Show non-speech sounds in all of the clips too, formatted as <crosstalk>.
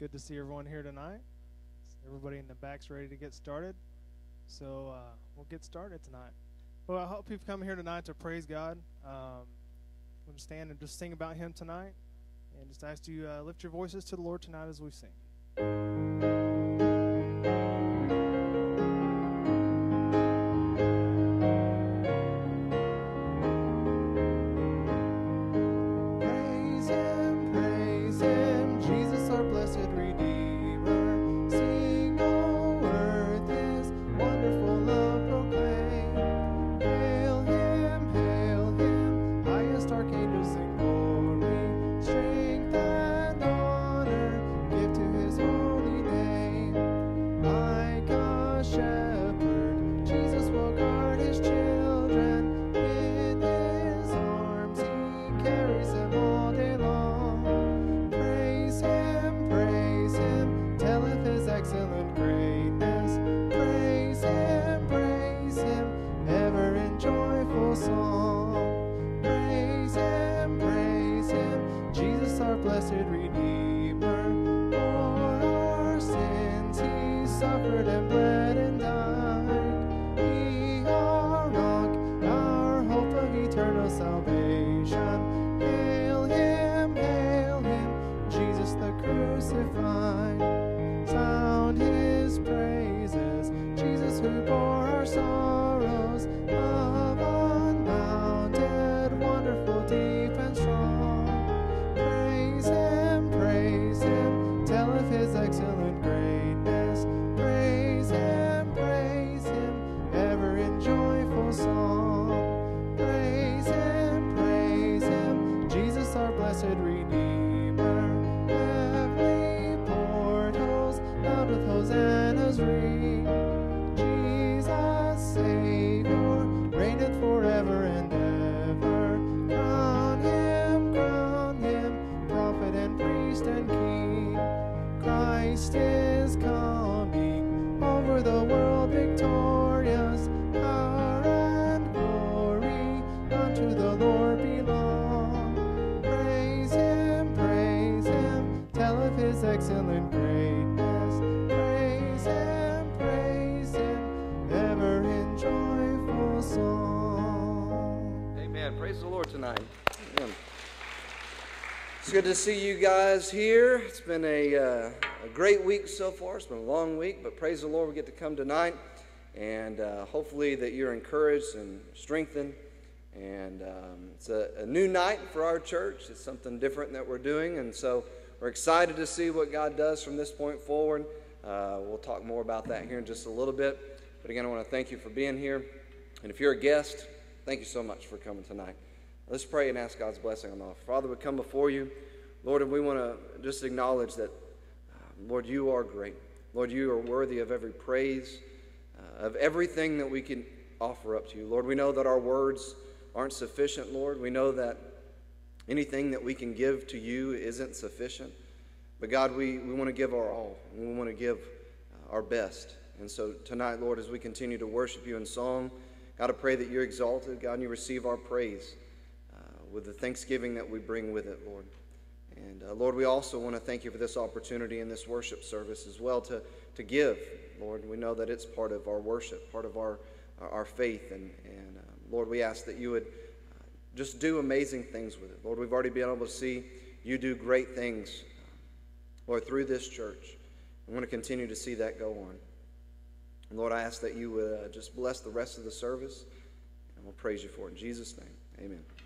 good to see everyone here tonight. Everybody in the back's ready to get started. So uh, we'll get started tonight. Well, I hope you've come here tonight to praise God. Um, we're going to stand and just sing about Him tonight. And just ask you uh, lift your voices to the Lord tonight as we sing. It's good to see you guys here. It's been a, uh, a great week so far. It's been a long week, but praise the Lord, we get to come tonight. And uh, hopefully, that you're encouraged and strengthened. And um, it's a, a, new night for our church. It's something different that we're doing. And so we're excited to see what God does from this point forward. Uh, we'll talk more about that here in just a little bit. But again, I want to thank you for being here. And if you're a guest, thank you so much for coming tonight. Let's pray and ask God's blessing on all. Father, we come before you, Lord, and we want to just acknowledge that, uh, Lord, you are great. Lord, you are worthy of every praise, uh, of everything that we can offer up to you. Lord, we know that our words aren't sufficient, Lord. We know that anything that we can give to you isn't sufficient. But God, we, we want to give our all, and we want to give uh, our best. And so tonight, Lord, as we continue to worship you in song, God, I pray that you're exalted. God, and you receive our praise with the thanksgiving that we bring with it, Lord. And uh, Lord, we also want to thank you for this opportunity in this worship service as well to, to give, Lord. We know that it's part of our worship, part of our, our faith. And, and uh, Lord, we ask that you would uh, just do amazing things with it. Lord, we've already been able to see you do great things, Lord, through this church. I want to continue to see that go on. And Lord, I ask that you would uh, just bless the rest of the service, and we'll praise you for it. In Jesus' name, amen.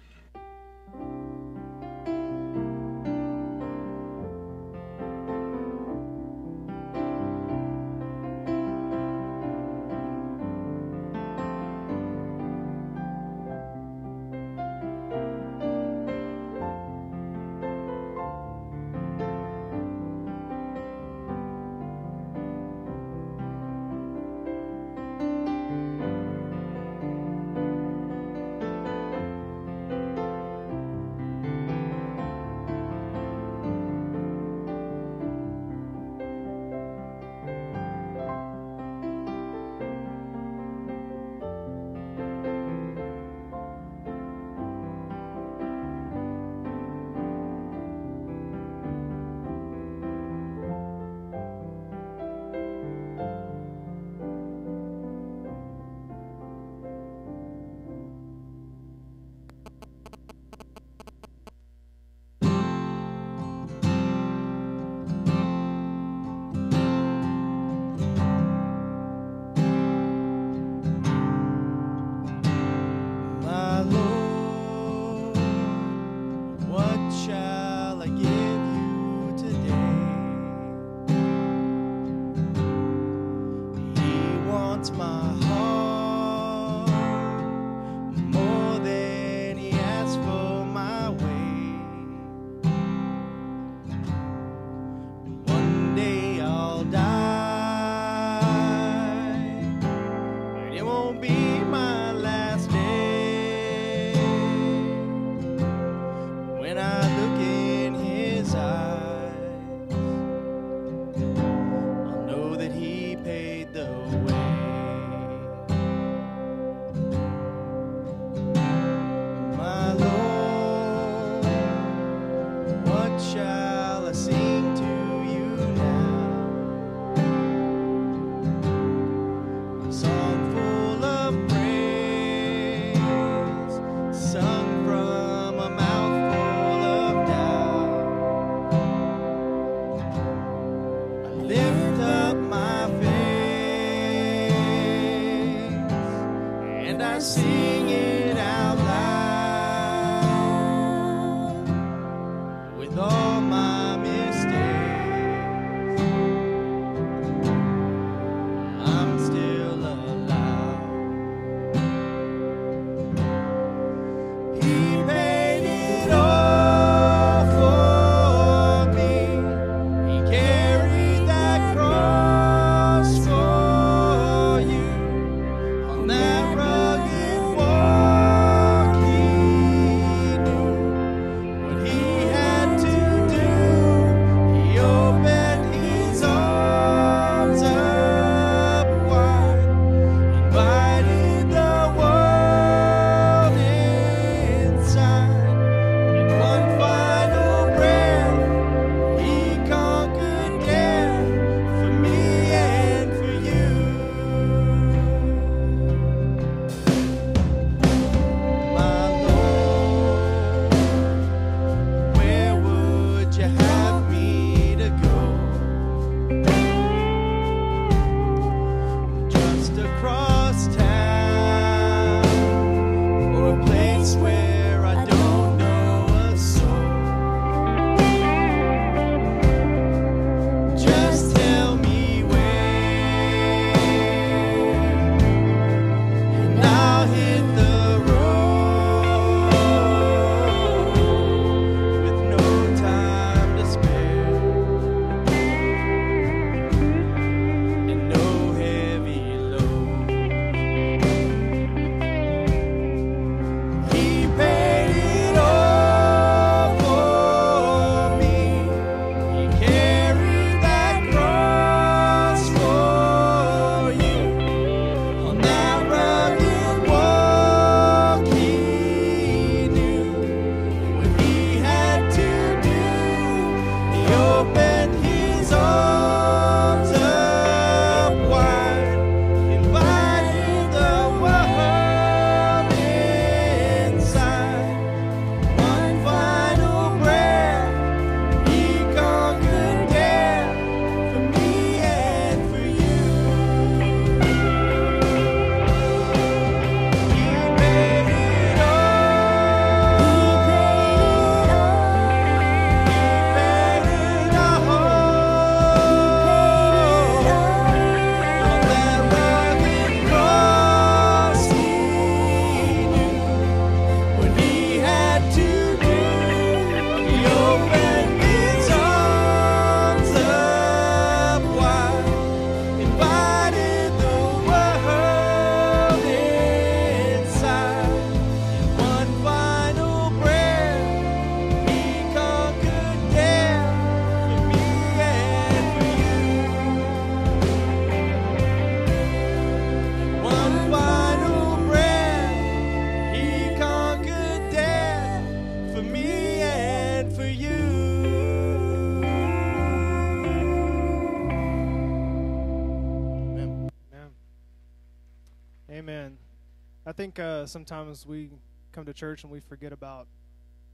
Think uh, sometimes we come to church and we forget about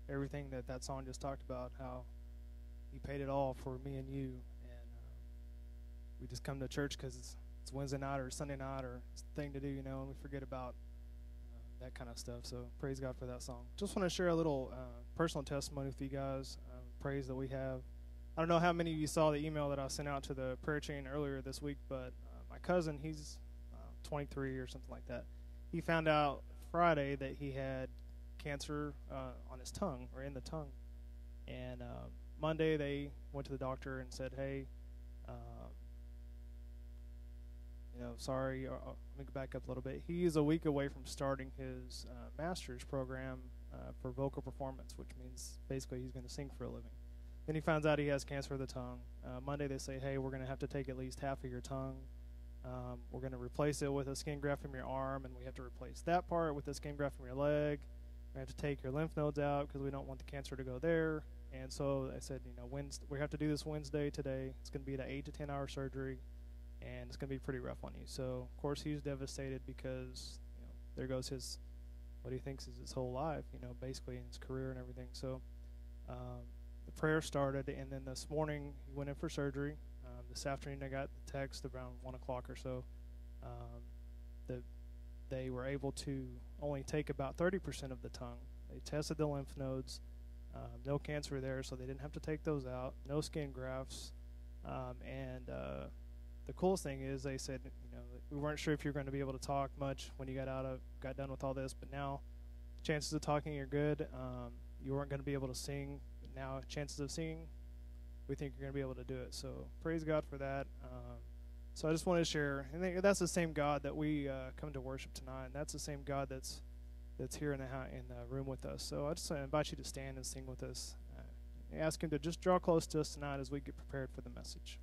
everything that that song just talked about. How He paid it all for me and you, and uh, we just come to church because it's, it's Wednesday night or Sunday night or it's a thing to do, you know, and we forget about uh, that kind of stuff. So praise God for that song. Just want to share a little uh, personal testimony with you guys. Um, praise that we have. I don't know how many of you saw the email that I sent out to the prayer chain earlier this week, but uh, my cousin, he's uh, 23 or something like that. He found out Friday that he had cancer uh, on his tongue or in the tongue, and um, Monday they went to the doctor and said, "Hey, um, you know, sorry. Uh, uh, let me back up a little bit. He is a week away from starting his uh, master's program uh, for vocal performance, which means basically he's going to sing for a living." Then he finds out he has cancer of the tongue. Uh, Monday they say, "Hey, we're going to have to take at least half of your tongue." Um, we're going to replace it with a skin graft from your arm, and we have to replace that part with a skin graft from your leg. We have to take your lymph nodes out because we don't want the cancer to go there. And so I said, you know, Wednesday, we have to do this Wednesday today. It's going to be an eight to ten hour surgery, and it's going to be pretty rough on you. So of course he's devastated because you know there goes his what he thinks is his whole life, you know, basically in his career and everything. So um, the prayer started, and then this morning he went in for surgery. Um, this afternoon I got the text around one o'clock or so um, that they were able to only take about 30% of the tongue. They tested the lymph nodes, um, no cancer there, so they didn't have to take those out. No skin grafts, um, and uh, the coolest thing is they said, you know, we weren't sure if you were going to be able to talk much when you got out of got done with all this, but now chances of talking are good. Um, you weren't going to be able to sing, now chances of singing, we think you're going to be able to do it. So praise God for that. Um, so I just want to share, and that's the same God that we uh, come to worship tonight, and that's the same God that's that's here in the in the room with us. So I just invite you to stand and sing with us. Uh, ask Him to just draw close to us tonight as we get prepared for the message.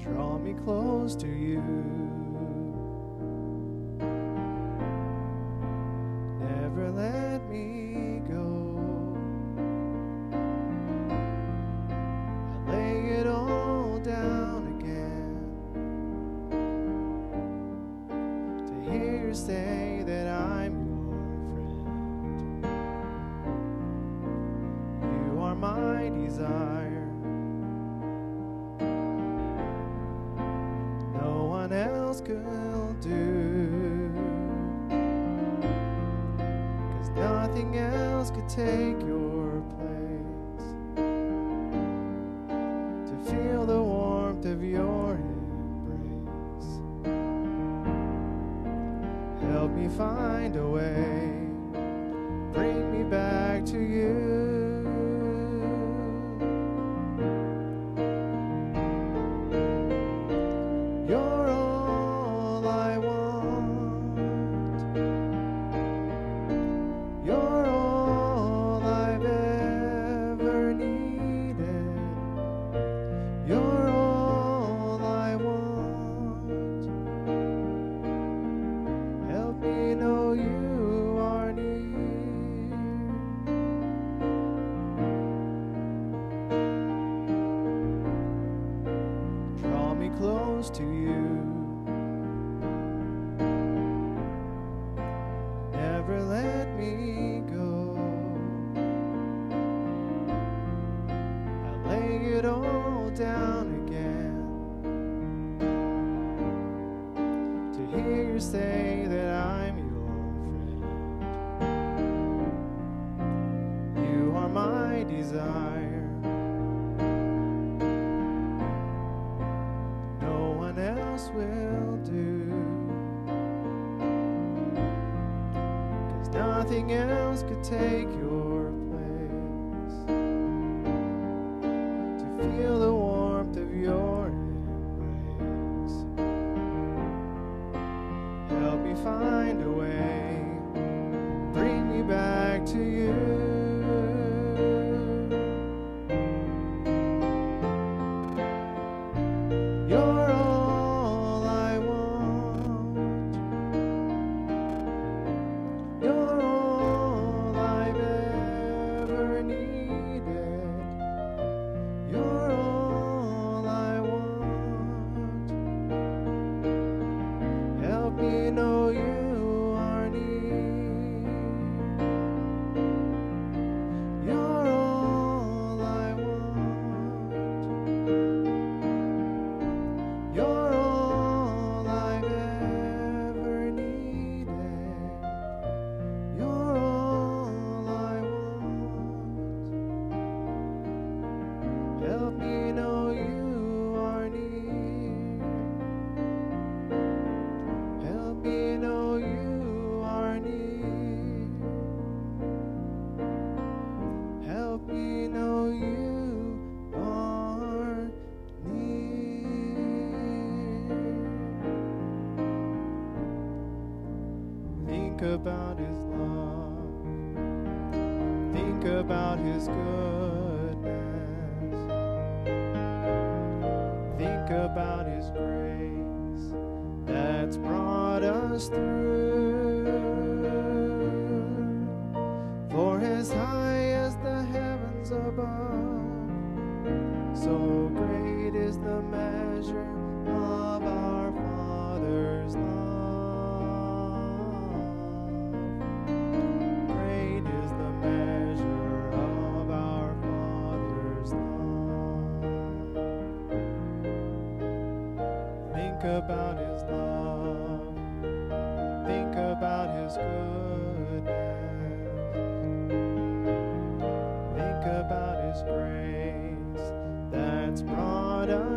Draw me close to you. Never let me nothing else could take His goodness. Think about His grace that's brought us through. For as high as the heavens above, so great is the man.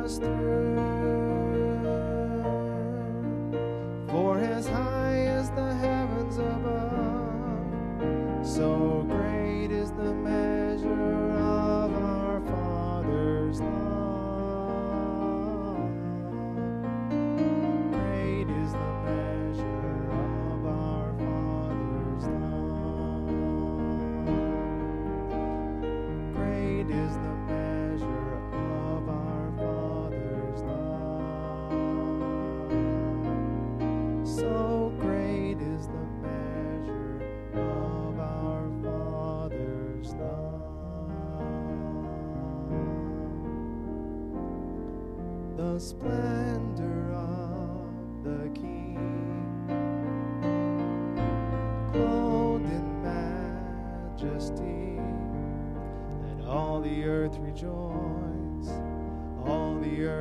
us through.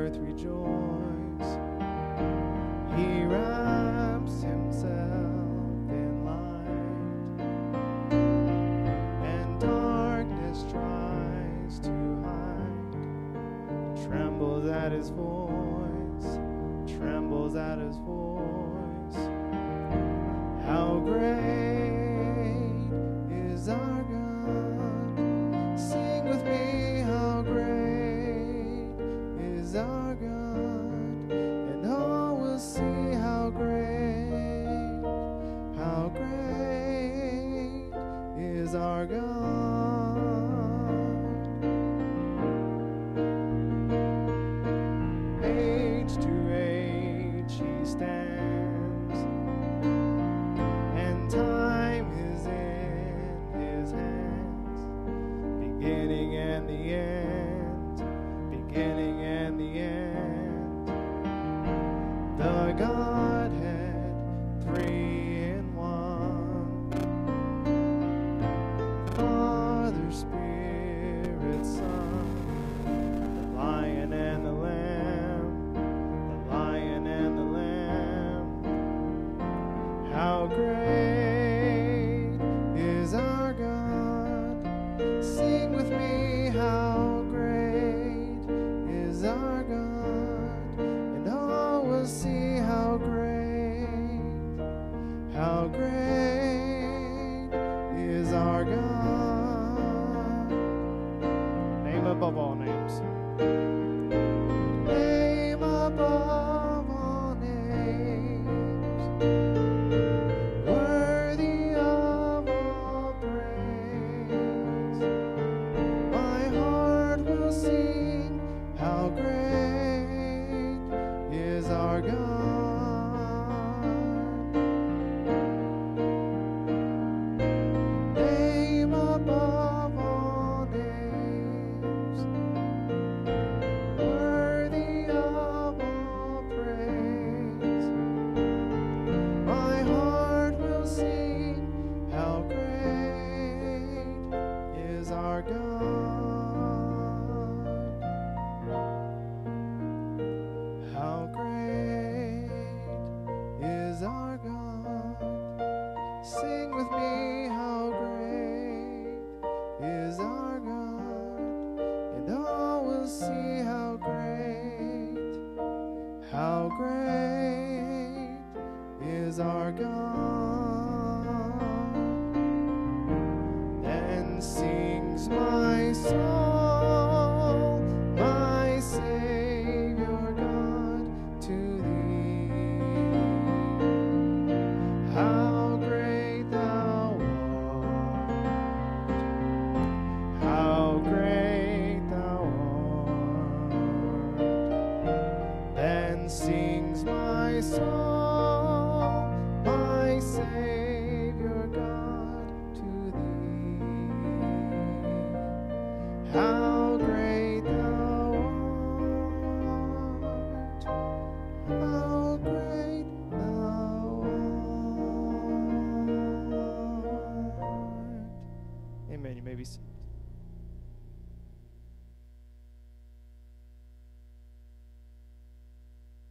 earth rejoice. He wraps himself in light, and darkness tries to hide. Trembles at his voice, trembles at his voice.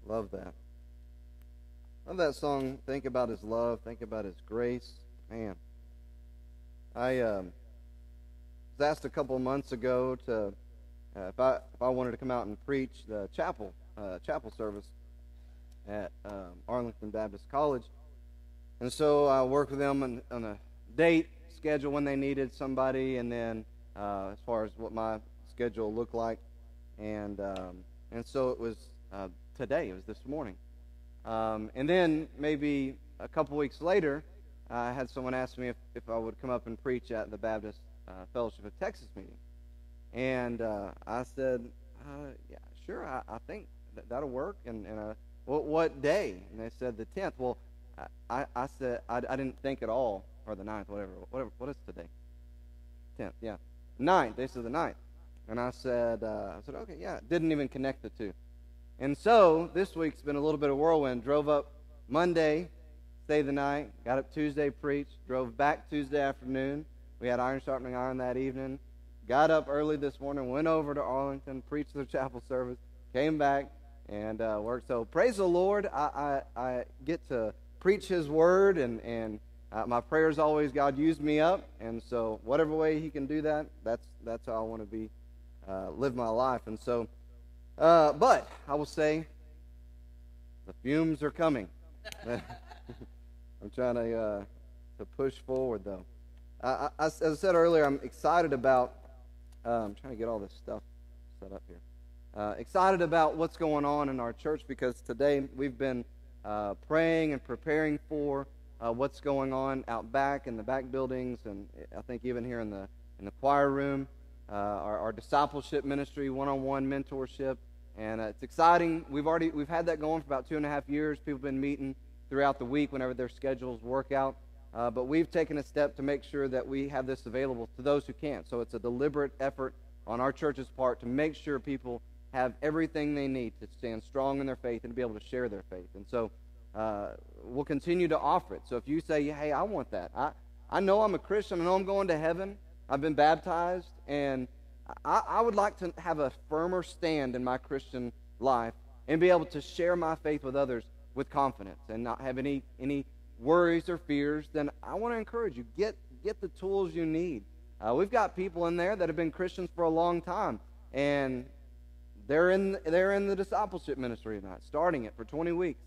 Love that. Love that song. Think about His love. Think about His grace. Man, I um, was asked a couple months ago to uh, if I if I wanted to come out and preach the chapel uh, chapel service at um, Arlington Baptist College, and so I worked with them on, on a date schedule when they needed somebody, and then uh, as far as what my schedule looked like, and um, and so it was uh, today. It was this morning, um, and then maybe a couple weeks later, I had someone ask me if, if I would come up and preach at the Baptist uh, Fellowship of Texas meeting, and uh, I said, uh, "Yeah, sure. I, I think that, that'll work." And, and what, what day? And they said the tenth. Well, I, I said I, I didn't think at all, or the ninth, whatever. Whatever. What is today? Tenth. Yeah, ninth. They said the ninth, and I said uh, I said okay, yeah. Didn't even connect the two. And so this week's been a little bit of whirlwind. Drove up Monday, stayed the night, got up Tuesday, preached, drove back Tuesday afternoon. We had iron sharpening iron that evening. Got up early this morning, went over to Arlington, preached the chapel service, came back, and uh, worked. So praise the Lord. I, I, I get to preach His word, and, and uh, my prayers always God use me up. And so whatever way He can do that, that's, that's how I want to be, uh, live my life. And so uh, but I will say, the fumes are coming. <laughs> I'm trying to uh, to push forward though. I, I, as I said earlier, I'm excited about. I'm trying to get all this stuff set up here. Uh, excited about what's going on in our church because today we've been uh, praying and preparing for uh, what's going on out back in the back buildings, and I think even here in the in the choir room uh, our, our, discipleship ministry, one-on-one mentorship, and uh, it's exciting. We've already we've had that going for about two and a half years. People have been meeting throughout the week whenever their schedules work out. Uh, but we've taken a step to make sure that we have this available to those who can't. So it's a deliberate effort on our church's part to make sure people have everything they need to stand strong in their faith and to be able to share their faith. And so uh, we'll continue to offer it. So if you say, hey, I want that, I, I know I'm a Christian, I know I'm going to heaven, I've been baptized, and I, I would like to have a firmer stand in my Christian life and be able to share my faith with others with confidence and not have any, any worries or fears, then I want to encourage you get, get the tools you need. Uh, we've got people in there that have been Christians for a long time, and they're in, they're in the discipleship ministry tonight, starting it for 20 weeks.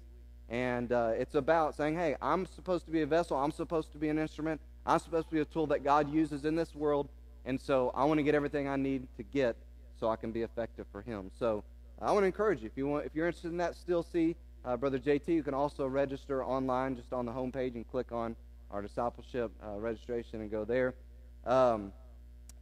And uh, it's about saying, hey, I'm supposed to be a vessel, I'm supposed to be an instrument, I'm supposed to be a tool that God uses in this world, and so I want to get everything I need to get so I can be effective for Him. So I want to encourage you if you want, if you're interested in that, still see uh, Brother JT. You can also register online just on the homepage and click on our discipleship uh, registration and go there. Um,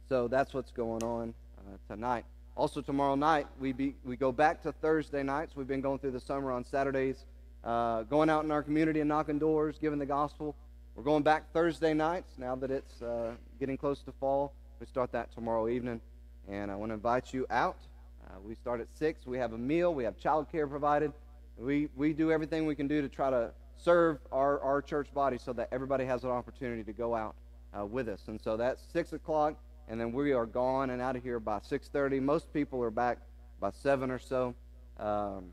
so that's what's going on uh, tonight. Also tomorrow night we be we go back to Thursday nights. We've been going through the summer on Saturdays, uh, going out in our community and knocking doors, giving the gospel. We're going back Thursday nights now that it's uh, getting close to fall. We start that tomorrow evening, and I want to invite you out. Uh, we start at 6. We have a meal, we have child care provided. We, we do everything we can do to try to serve our, our church body so that everybody has an opportunity to go out uh, with us. And so that's 6 o'clock, and then we are gone and out of here by 6.30. Most people are back by 7 or so. Um,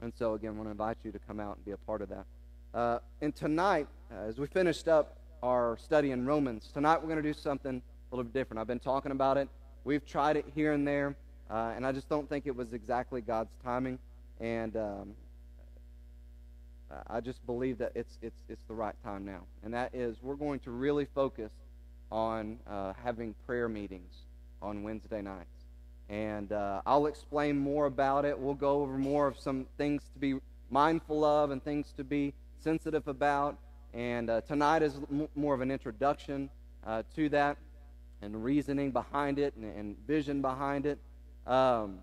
and so, again, I want to invite you to come out and be a part of that. Uh, and tonight, uh, as we finished up our study in Romans, tonight we're going to do something a little bit different. I've been talking about it. We've tried it here and there, uh, and I just don't think it was exactly God's timing. And um, I just believe that it's, it's, it's the right time now. And that is, we're going to really focus on uh, having prayer meetings on Wednesday nights. And uh, I'll explain more about it. We'll go over more of some things to be mindful of and things to be sensitive about. And uh, tonight is m- more of an introduction uh, to that and reasoning behind it and, and vision behind it. Um,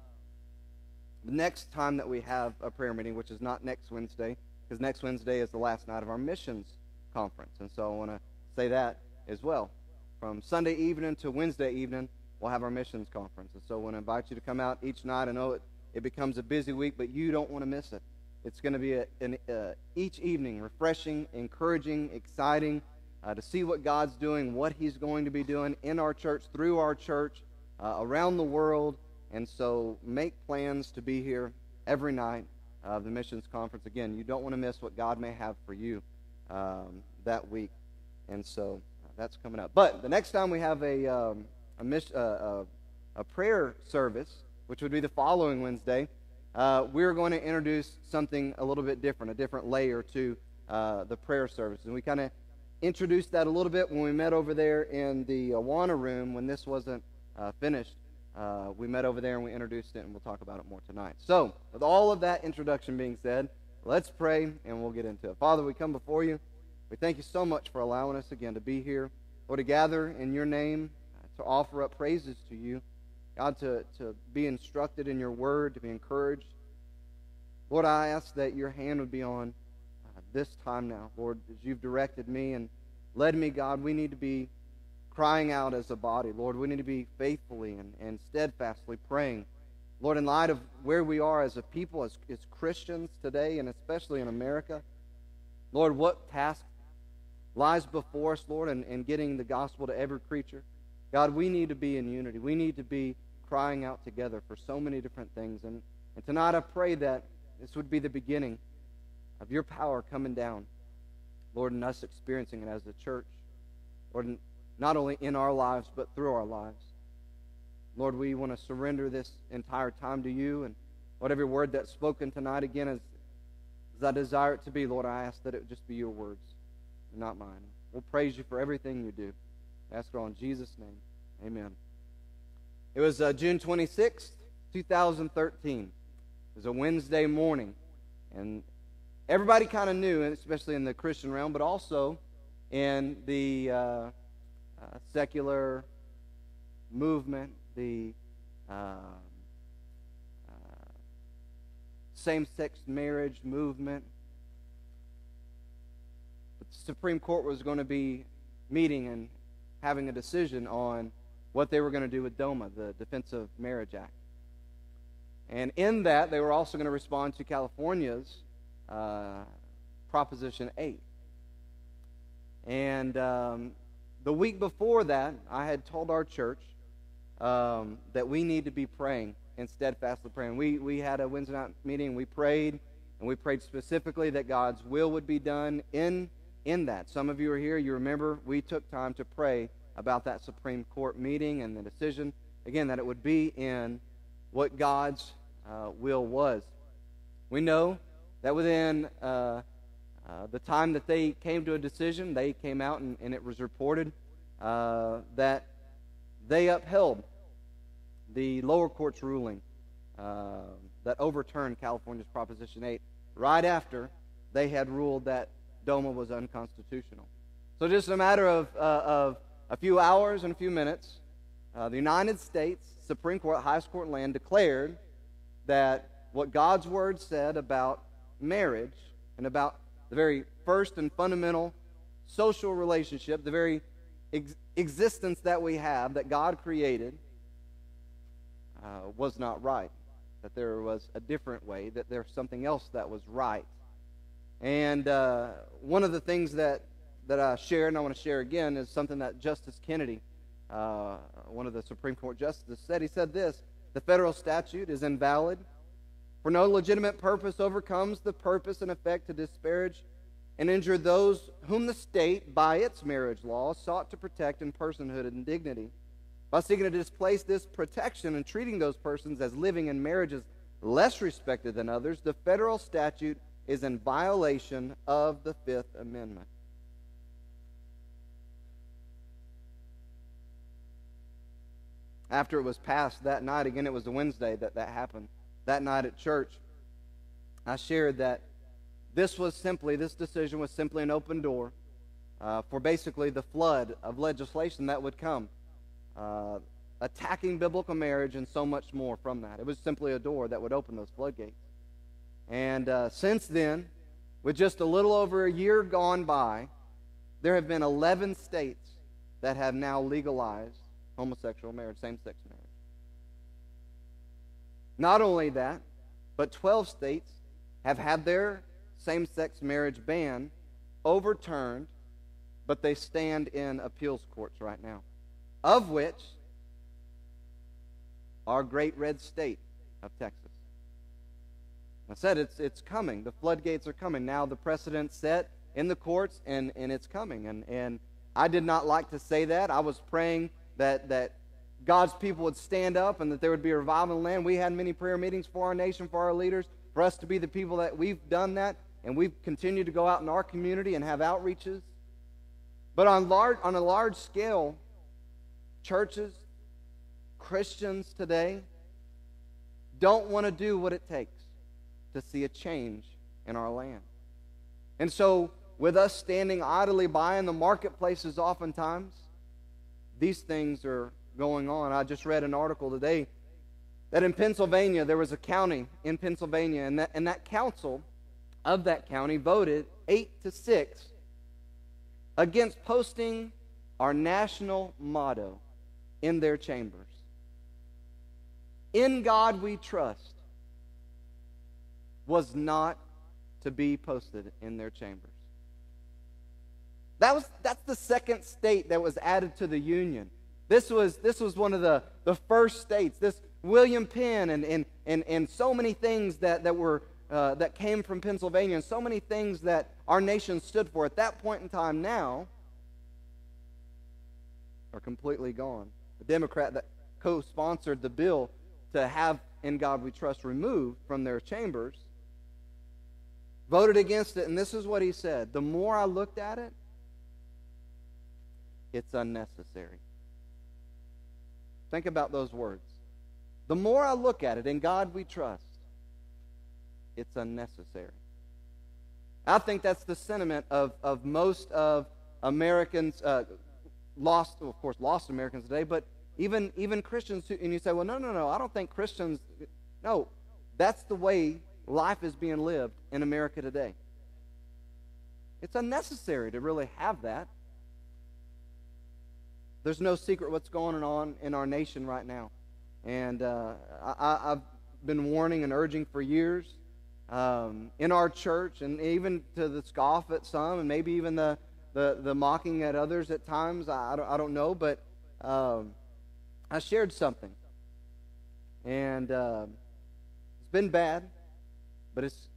the next time that we have a prayer meeting, which is not next Wednesday, because next Wednesday is the last night of our missions conference. And so I want to say that as well. From Sunday evening to Wednesday evening, we'll have our missions conference. And so I want to invite you to come out each night. I know it, it becomes a busy week, but you don't want to miss it. It's going to be a, an, uh, each evening refreshing, encouraging, exciting, uh, to see what God's doing, what He's going to be doing in our church, through our church, uh, around the world. And so make plans to be here every night of the missions conference. Again, you don't want to miss what God may have for you um, that week. And so uh, that's coming up. But the next time we have a, um, a, mis- uh, a, prayer service, which would be the following Wednesday, uh, we're going to introduce something a little bit different, a different layer to uh, the prayer service. And we kind of introduced that a little bit when we met over there in the Awana room when this wasn't uh, finished. Uh, we met over there and we introduced it, and we'll talk about it more tonight. So, with all of that introduction being said, let's pray and we'll get into it. Father, we come before you. We thank you so much for allowing us again to be here, or to gather in your name, uh, to offer up praises to you. God, to, to be instructed in your word, to be encouraged. Lord, I ask that your hand would be on uh, this time now. Lord, as you've directed me and led me, God, we need to be crying out as a body. Lord, we need to be faithfully and, and steadfastly praying. Lord, in light of where we are as a people, as, as Christians today, and especially in America, Lord, what task lies before us, Lord, in, in getting the gospel to every creature? God, we need to be in unity. We need to be crying out together for so many different things. And, and tonight I pray that this would be the beginning of your power coming down, Lord, and us experiencing it as a church. Lord, not only in our lives, but through our lives. Lord, we want to surrender this entire time to you. And whatever word that's spoken tonight, again, as, as I desire it to be, Lord, I ask that it just be your words and not mine. We'll praise you for everything you do. Ask it all in Jesus' name. Amen. It was uh, June 26th, 2013. It was a Wednesday morning. And everybody kind of knew, especially in the Christian realm, but also in the. Uh, uh, secular movement, the um, uh, same sex marriage movement. But the Supreme Court was going to be meeting and having a decision on what they were going to do with DOMA, the Defense of Marriage Act. And in that, they were also going to respond to California's uh, Proposition 8. And um, the week before that, I had told our church um, that we need to be praying and steadfastly praying. We, we had a Wednesday night meeting, we prayed, and we prayed specifically that God's will would be done in, in that. Some of you are here, you remember we took time to pray about that Supreme Court meeting and the decision, again, that it would be in what God's uh, will was. We know that within uh, uh, the time that they came to a decision, they came out and, and it was reported uh, that they upheld the lower court's ruling uh, that overturned California's Proposition 8 right after they had ruled that DOMA was unconstitutional. So, just a matter of, uh, of a few hours and a few minutes, uh, the United States Supreme Court, highest court in land, declared that what God's word said about marriage and about the very first and fundamental social relationship, the very ex- existence that we have, that God created, uh, was not right. That there was a different way, that there's something else that was right. And uh, one of the things that, that I shared, and I want to share again, is something that Justice Kennedy, uh, one of the Supreme Court justices, said. He said this The federal statute is invalid for no legitimate purpose overcomes the purpose and effect to disparage and injure those whom the state, by its marriage law, sought to protect in personhood and dignity. By seeking to displace this protection and treating those persons as living in marriages less respected than others, the federal statute is in violation of the Fifth Amendment. After it was passed that night, again, it was a Wednesday that that happened that night at church, I shared that this was simply, this decision was simply an open door uh, for basically the flood of legislation that would come, uh, attacking biblical marriage and so much more from that. It was simply a door that would open those floodgates. And uh, since then, with just a little over a year gone by, there have been 11 states that have now legalized homosexual marriage, same sex marriage. Not only that, but 12 states have had their same sex marriage ban overturned but they stand in appeals courts right now, of which our great red state of Texas. I said it's, it's coming. The floodgates are coming. Now the precedent set in the courts, and, and it's coming. And, and I did not like to say that. I was praying that, that God's people would stand up and that there would be a revival in the land. We had many prayer meetings for our nation, for our leaders, for us to be the people that we've done that, and we've continued to go out in our community and have outreaches. But on, large, on a large scale, churches, Christians today don't want to do what it takes to see a change in our land. And so, with us standing idly by in the marketplaces, oftentimes, these things are going on. I just read an article today that in Pennsylvania, there was a county in Pennsylvania, and that, and that council of that county voted 8 to 6 against posting our national motto in their chambers. In God we trust was not to be posted in their chambers. That was, that's the second state that was added to the Union. This was, this was one of the, the first states. This William Penn and, and, and, and so many things that, that, were, uh, that came from Pennsylvania and so many things that our nation stood for at that point in time now are completely gone. The Democrat that co sponsored the bill to have In God We Trust removed from their chambers voted against it, and this is what he said The more I looked at it, it's unnecessary. Think about those words. The more I look at it, in God we trust, it's unnecessary. I think that's the sentiment of, of most of Americans, uh, lost, of course, lost Americans today, but even, even Christians, who, and you say, well, no, no, no, I don't think Christians, no, that's the way life is being lived in America today. It's unnecessary to really have that. There's no secret what's going on in our nation right now. And uh, I, have been warning and urging for years um, in our church, and even to the scoff at some, and maybe even the, the, the mocking at others at times. I, don't, I don't know, but um, I shared something. And uh, it's been bad. But it's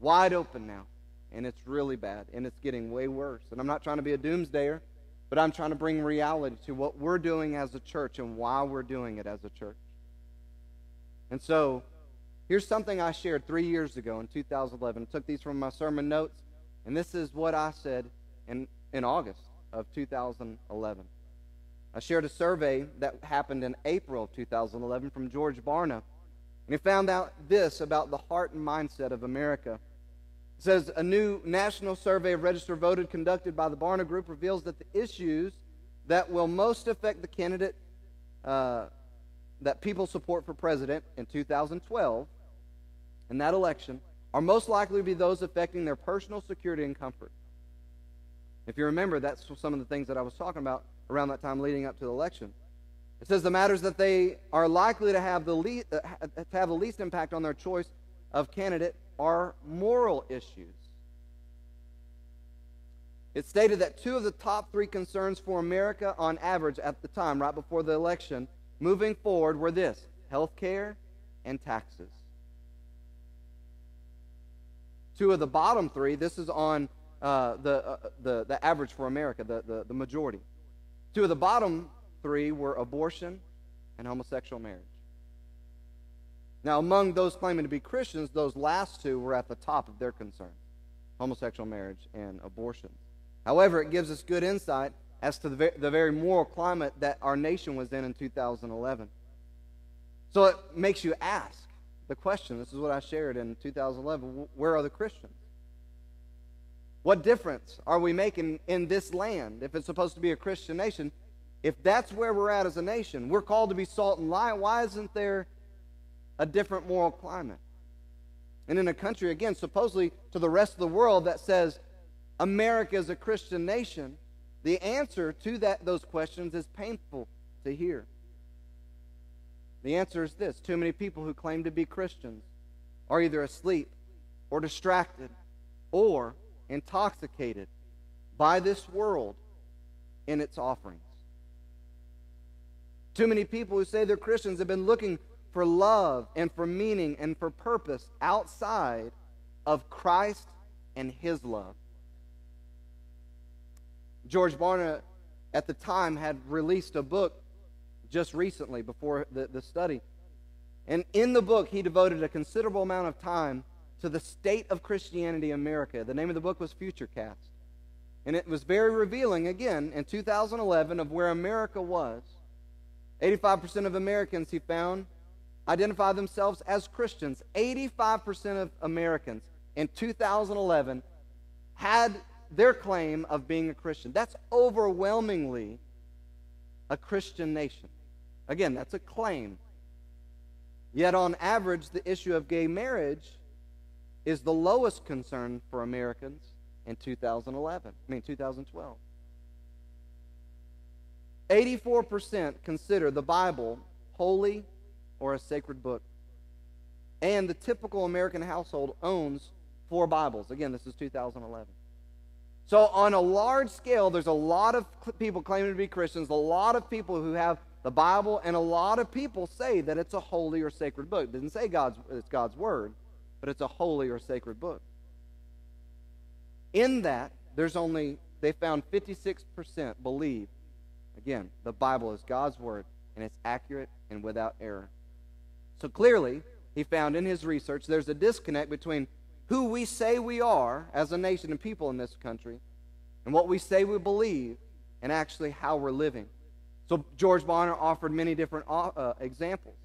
wide open now, and it's really bad, and it's getting way worse. And I'm not trying to be a doomsdayer, but I'm trying to bring reality to what we're doing as a church and why we're doing it as a church. And so, here's something I shared three years ago in 2011. I took these from my sermon notes, and this is what I said in, in August of 2011. I shared a survey that happened in April of 2011 from George Barna and he found out this about the heart and mindset of America. It says a new national survey of registered voters conducted by the Barna Group reveals that the issues that will most affect the candidate uh, that people support for president in 2012 in that election are most likely to be those affecting their personal security and comfort. If you remember, that's some of the things that I was talking about around that time leading up to the election. It says the matters that they are likely to have the least, uh, to have the least impact on their choice of candidate are moral issues. It stated that two of the top three concerns for America on average at the time, right before the election, moving forward, were this health care and taxes. Two of the bottom three, this is on uh, the, uh, the, the average for America, the, the, the majority. Two of the bottom three were abortion and homosexual marriage. Now, among those claiming to be Christians, those last two were at the top of their concerns homosexual marriage and abortion. However, it gives us good insight as to the, the very moral climate that our nation was in in 2011. So it makes you ask the question this is what I shared in 2011 where are the Christians? What difference are we making in this land if it's supposed to be a Christian nation? If that's where we're at as a nation, we're called to be salt and light. Why isn't there a different moral climate? And in a country, again, supposedly to the rest of the world that says America is a Christian nation, the answer to that, those questions is painful to hear. The answer is this too many people who claim to be Christians are either asleep or distracted or intoxicated by this world in its offerings. Too many people who say they're Christians have been looking for love and for meaning and for purpose outside of Christ and His love. George Barna, at the time, had released a book just recently before the, the study. And in the book, he devoted a considerable amount of time to the state of Christianity in America. The name of the book was Futurecast. And it was very revealing, again, in 2011 of where America was. 85% of Americans, he found, identify themselves as Christians. 85% of Americans in 2011 had their claim of being a Christian. That's overwhelmingly a Christian nation. Again, that's a claim. Yet, on average, the issue of gay marriage is the lowest concern for Americans in 2011. I mean, 2012. 84% consider the Bible holy or a sacred book. And the typical American household owns four Bibles. Again, this is 2011. So, on a large scale, there's a lot of people claiming to be Christians, a lot of people who have the Bible, and a lot of people say that it's a holy or sacred book. It doesn't say God's, it's God's Word, but it's a holy or sacred book. In that, there's only, they found 56% believe Again, the Bible is God's Word, and it's accurate and without error. So clearly, he found in his research there's a disconnect between who we say we are as a nation and people in this country and what we say we believe and actually how we're living. So George Barna offered many different uh, uh examples.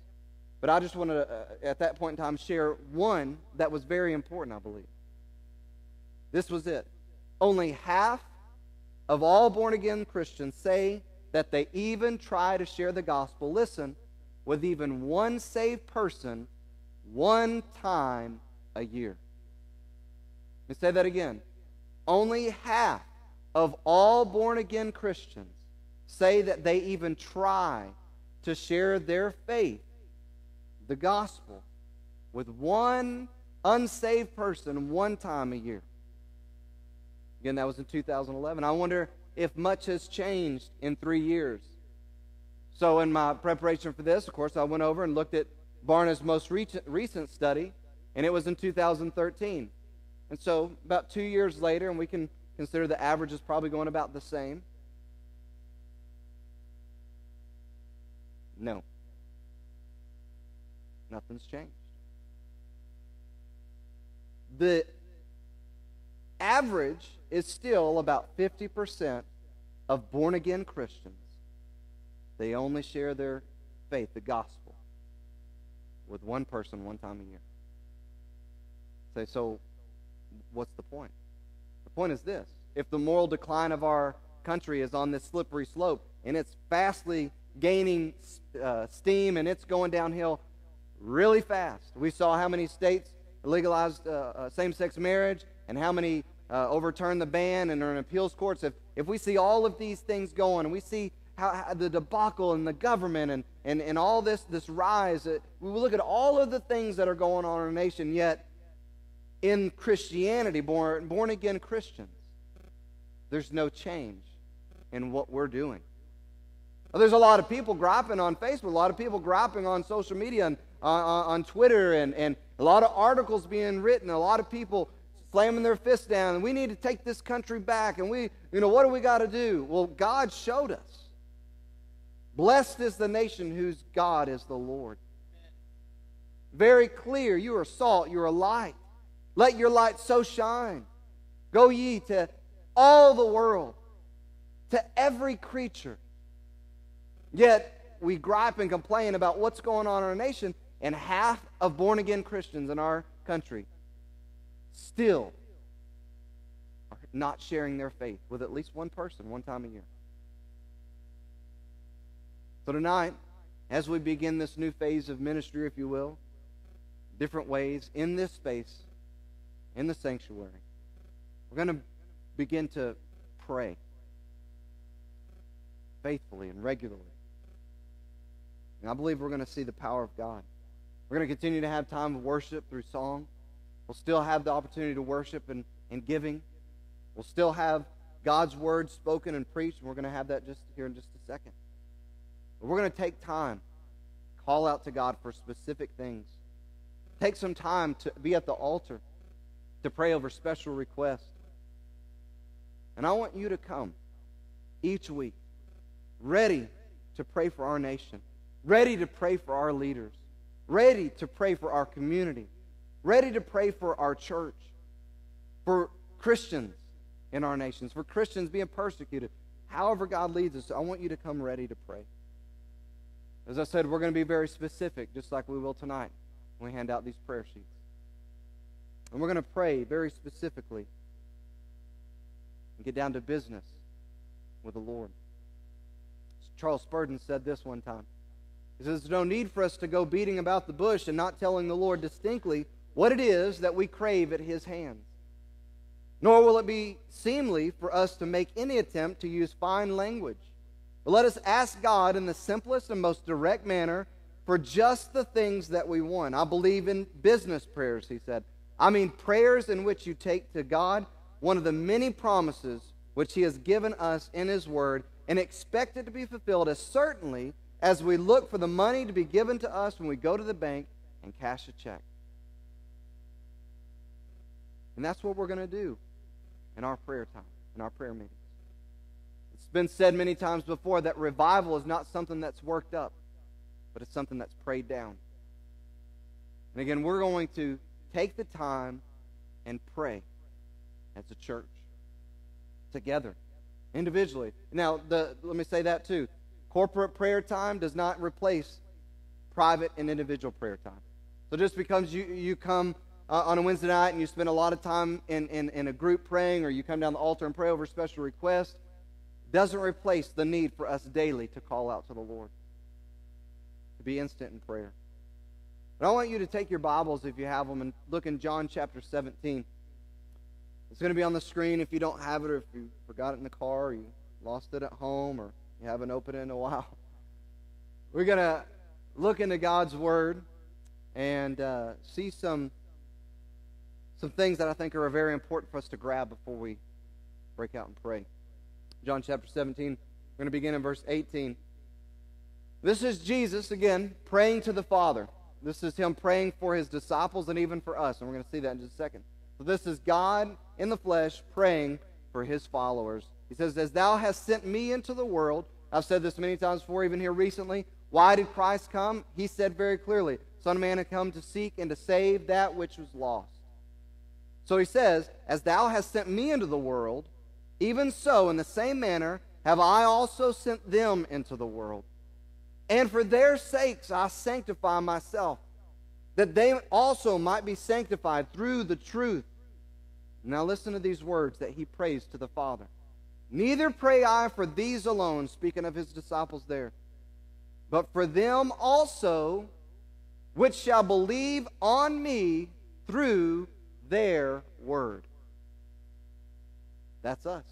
But I just wanted to, uh, at that point in time, share one that was very important, I believe. This was it. Only half of all born again Christians say that they even try to share the gospel, listen, with even one saved person one time a year. Let me say that again. Only half of all born again Christians say that they even try to share their faith, the gospel, with one unsaved person one time a year. Again, that was in 2011. I wonder if much has changed in three years. So, in my preparation for this, of course, I went over and looked at Barna's most recent study, and it was in 2013. And so, about two years later, and we can consider the average is probably going about the same. No. Nothing's changed. The average is still about 50% of born again Christians. They only share their faith, the gospel, with one person one time a year. Say, so what's the point? The point is this if the moral decline of our country is on this slippery slope and it's fastly gaining uh, steam and it's going downhill really fast. We saw how many states legalized uh, uh, same sex marriage and how many uh, overturn the ban and are in appeals courts, if, if we see all of these things going and we see how, how the debacle and the government and, and, and all this, this rise, uh, we look at all of the things that are going on in our nation, yet in Christianity, born, born again Christians, there's no change in what we're doing. Well, there's a lot of people griping on Facebook, a lot of people griping on social media and uh, on Twitter, and, and a lot of articles being written, a lot of people slamming their fists down, and we need to take this country back, and we, you know, what do we got to do? Well, God showed us. Blessed is the nation whose God is the Lord. Very clear. You are salt, you are light. Let your light so shine. Go ye to all the world, to every creature. Yet we gripe and complain about what's going on in our nation, and half of born again Christians in our country still are not sharing their faith with at least one person one time a year. So tonight, as we begin this new phase of ministry, if you will, different ways in this space, in the sanctuary, we're going to begin to pray faithfully and regularly. And I believe we're going to see the power of God. We're going to continue to have time of worship through song. We'll still have the opportunity to worship and, and giving. We'll still have God's word spoken and preached, and we're going to have that just here in just a second. But we're going to take time, call out to God for specific things. Take some time to be at the altar to pray over special requests. And I want you to come each week ready to pray for our nation, ready to pray for our leaders, ready to pray for our community, ready to pray for our church, for Christians in our nations, for Christians being persecuted. However, God leads us, I want you to come ready to pray. As I said, we're going to be very specific, just like we will tonight when we hand out these prayer sheets. And we're going to pray very specifically and get down to business with the Lord. Charles Spurgeon said this one time. He says, There's no need for us to go beating about the bush and not telling the Lord distinctly what it is that we crave at His hands. Nor will it be seemly for us to make any attempt to use fine language. But let us ask God in the simplest and most direct manner for just the things that we want. I believe in business prayers, he said. I mean, prayers in which you take to God one of the many promises which He has given us in His Word and expect it to be fulfilled as certainly as we look for the money to be given to us when we go to the bank and cash a check. And that's what we're going to do in our prayer time, in our prayer meetings. It's been said many times before that revival is not something that's worked up, but it's something that's prayed down. And again, we're going to take the time and pray as a church together, individually. Now, the, let me say that too. Corporate prayer time does not replace private and individual prayer time. So just because you, you come uh, on a Wednesday night and you spend a lot of time in, in, in a group praying or you come down the altar and pray over special requests doesn't replace the need for us daily to call out to the Lord, to be instant in prayer. But I want you to take your Bibles, if you have them, and look in John chapter 17. It's going to be on the screen if you don't have it, or if you forgot it in the car, or you lost it at home, or you haven't opened it in a while. We're going to look into God's Word and uh, see some, some things that I think are very important for us to grab before we break out and pray. John chapter 17, we're going to begin in verse 18. This is Jesus, again, praying to the Father. This is him praying for his disciples and even for us. And we're going to see that in just a second. So this is God in the flesh praying for his followers. He says, As thou hast sent me into the world, I've said this many times before, even here recently. Why did Christ come? He said very clearly, Son of Man had come to seek and to save that which was lost. So he says, As thou hast sent me into the world, even so, in the same manner, have I also sent them into the world. And for their sakes I sanctify myself, that they also might be sanctified through the truth. Now listen to these words that he prays to the Father. Neither pray I for these alone, speaking of his disciples there, but for them also which shall believe on me through their word. That's us.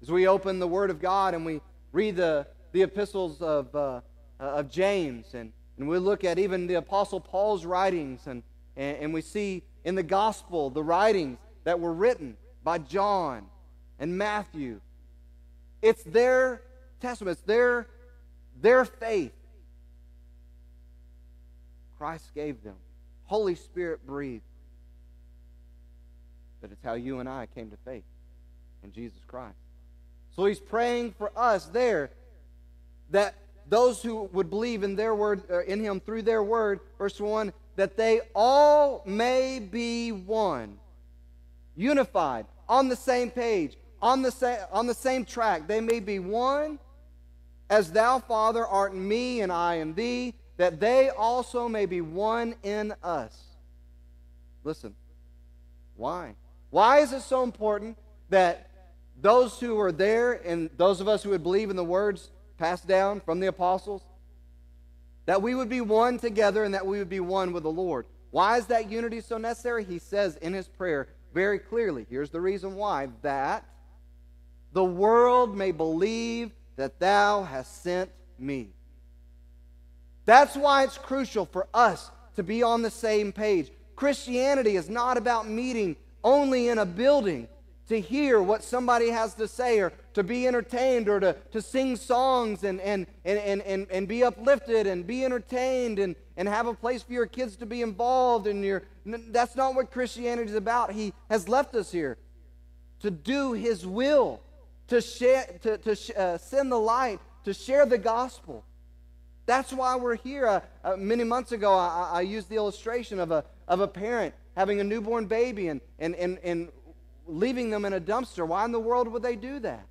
As we open the Word of God and we read the the epistles of, uh, uh, of James, and, and we look at even the Apostle Paul's writings, and, and, and we see in the gospel the writings that were written by John and Matthew. It's their testament, it's their, their faith. Christ gave them. Holy Spirit breathed. But it's how you and I came to faith in Jesus Christ. So he's praying for us there that those who would believe in their word uh, in him through their word verse 1 that they all may be one unified on the same page on the same on the same track. They may be one as thou father art in me and i in thee that they also may be one in us. Listen why why is it so important that those who are there and those of us who would believe in the words passed down from the apostles? That we would be one together and that we would be one with the Lord. Why is that unity so necessary? He says in his prayer very clearly here's the reason why that the world may believe that thou hast sent me. That's why it's crucial for us to be on the same page. Christianity is not about meeting only in a building. to hear what somebody has to say or to be entertained or to, to sing songs and, and, and, and, and, and be uplifted and be entertained and, and have a place for your kids to be involved in your that's not what Christianity is about. He has left us here to do his will, to share to, to uh, send the light, to share the gospel. That's why we're here. Uh, uh, many months ago, I, I used the illustration of a, of a parent having a newborn baby and, and, and, and leaving them in a dumpster. Why in the world would they do that?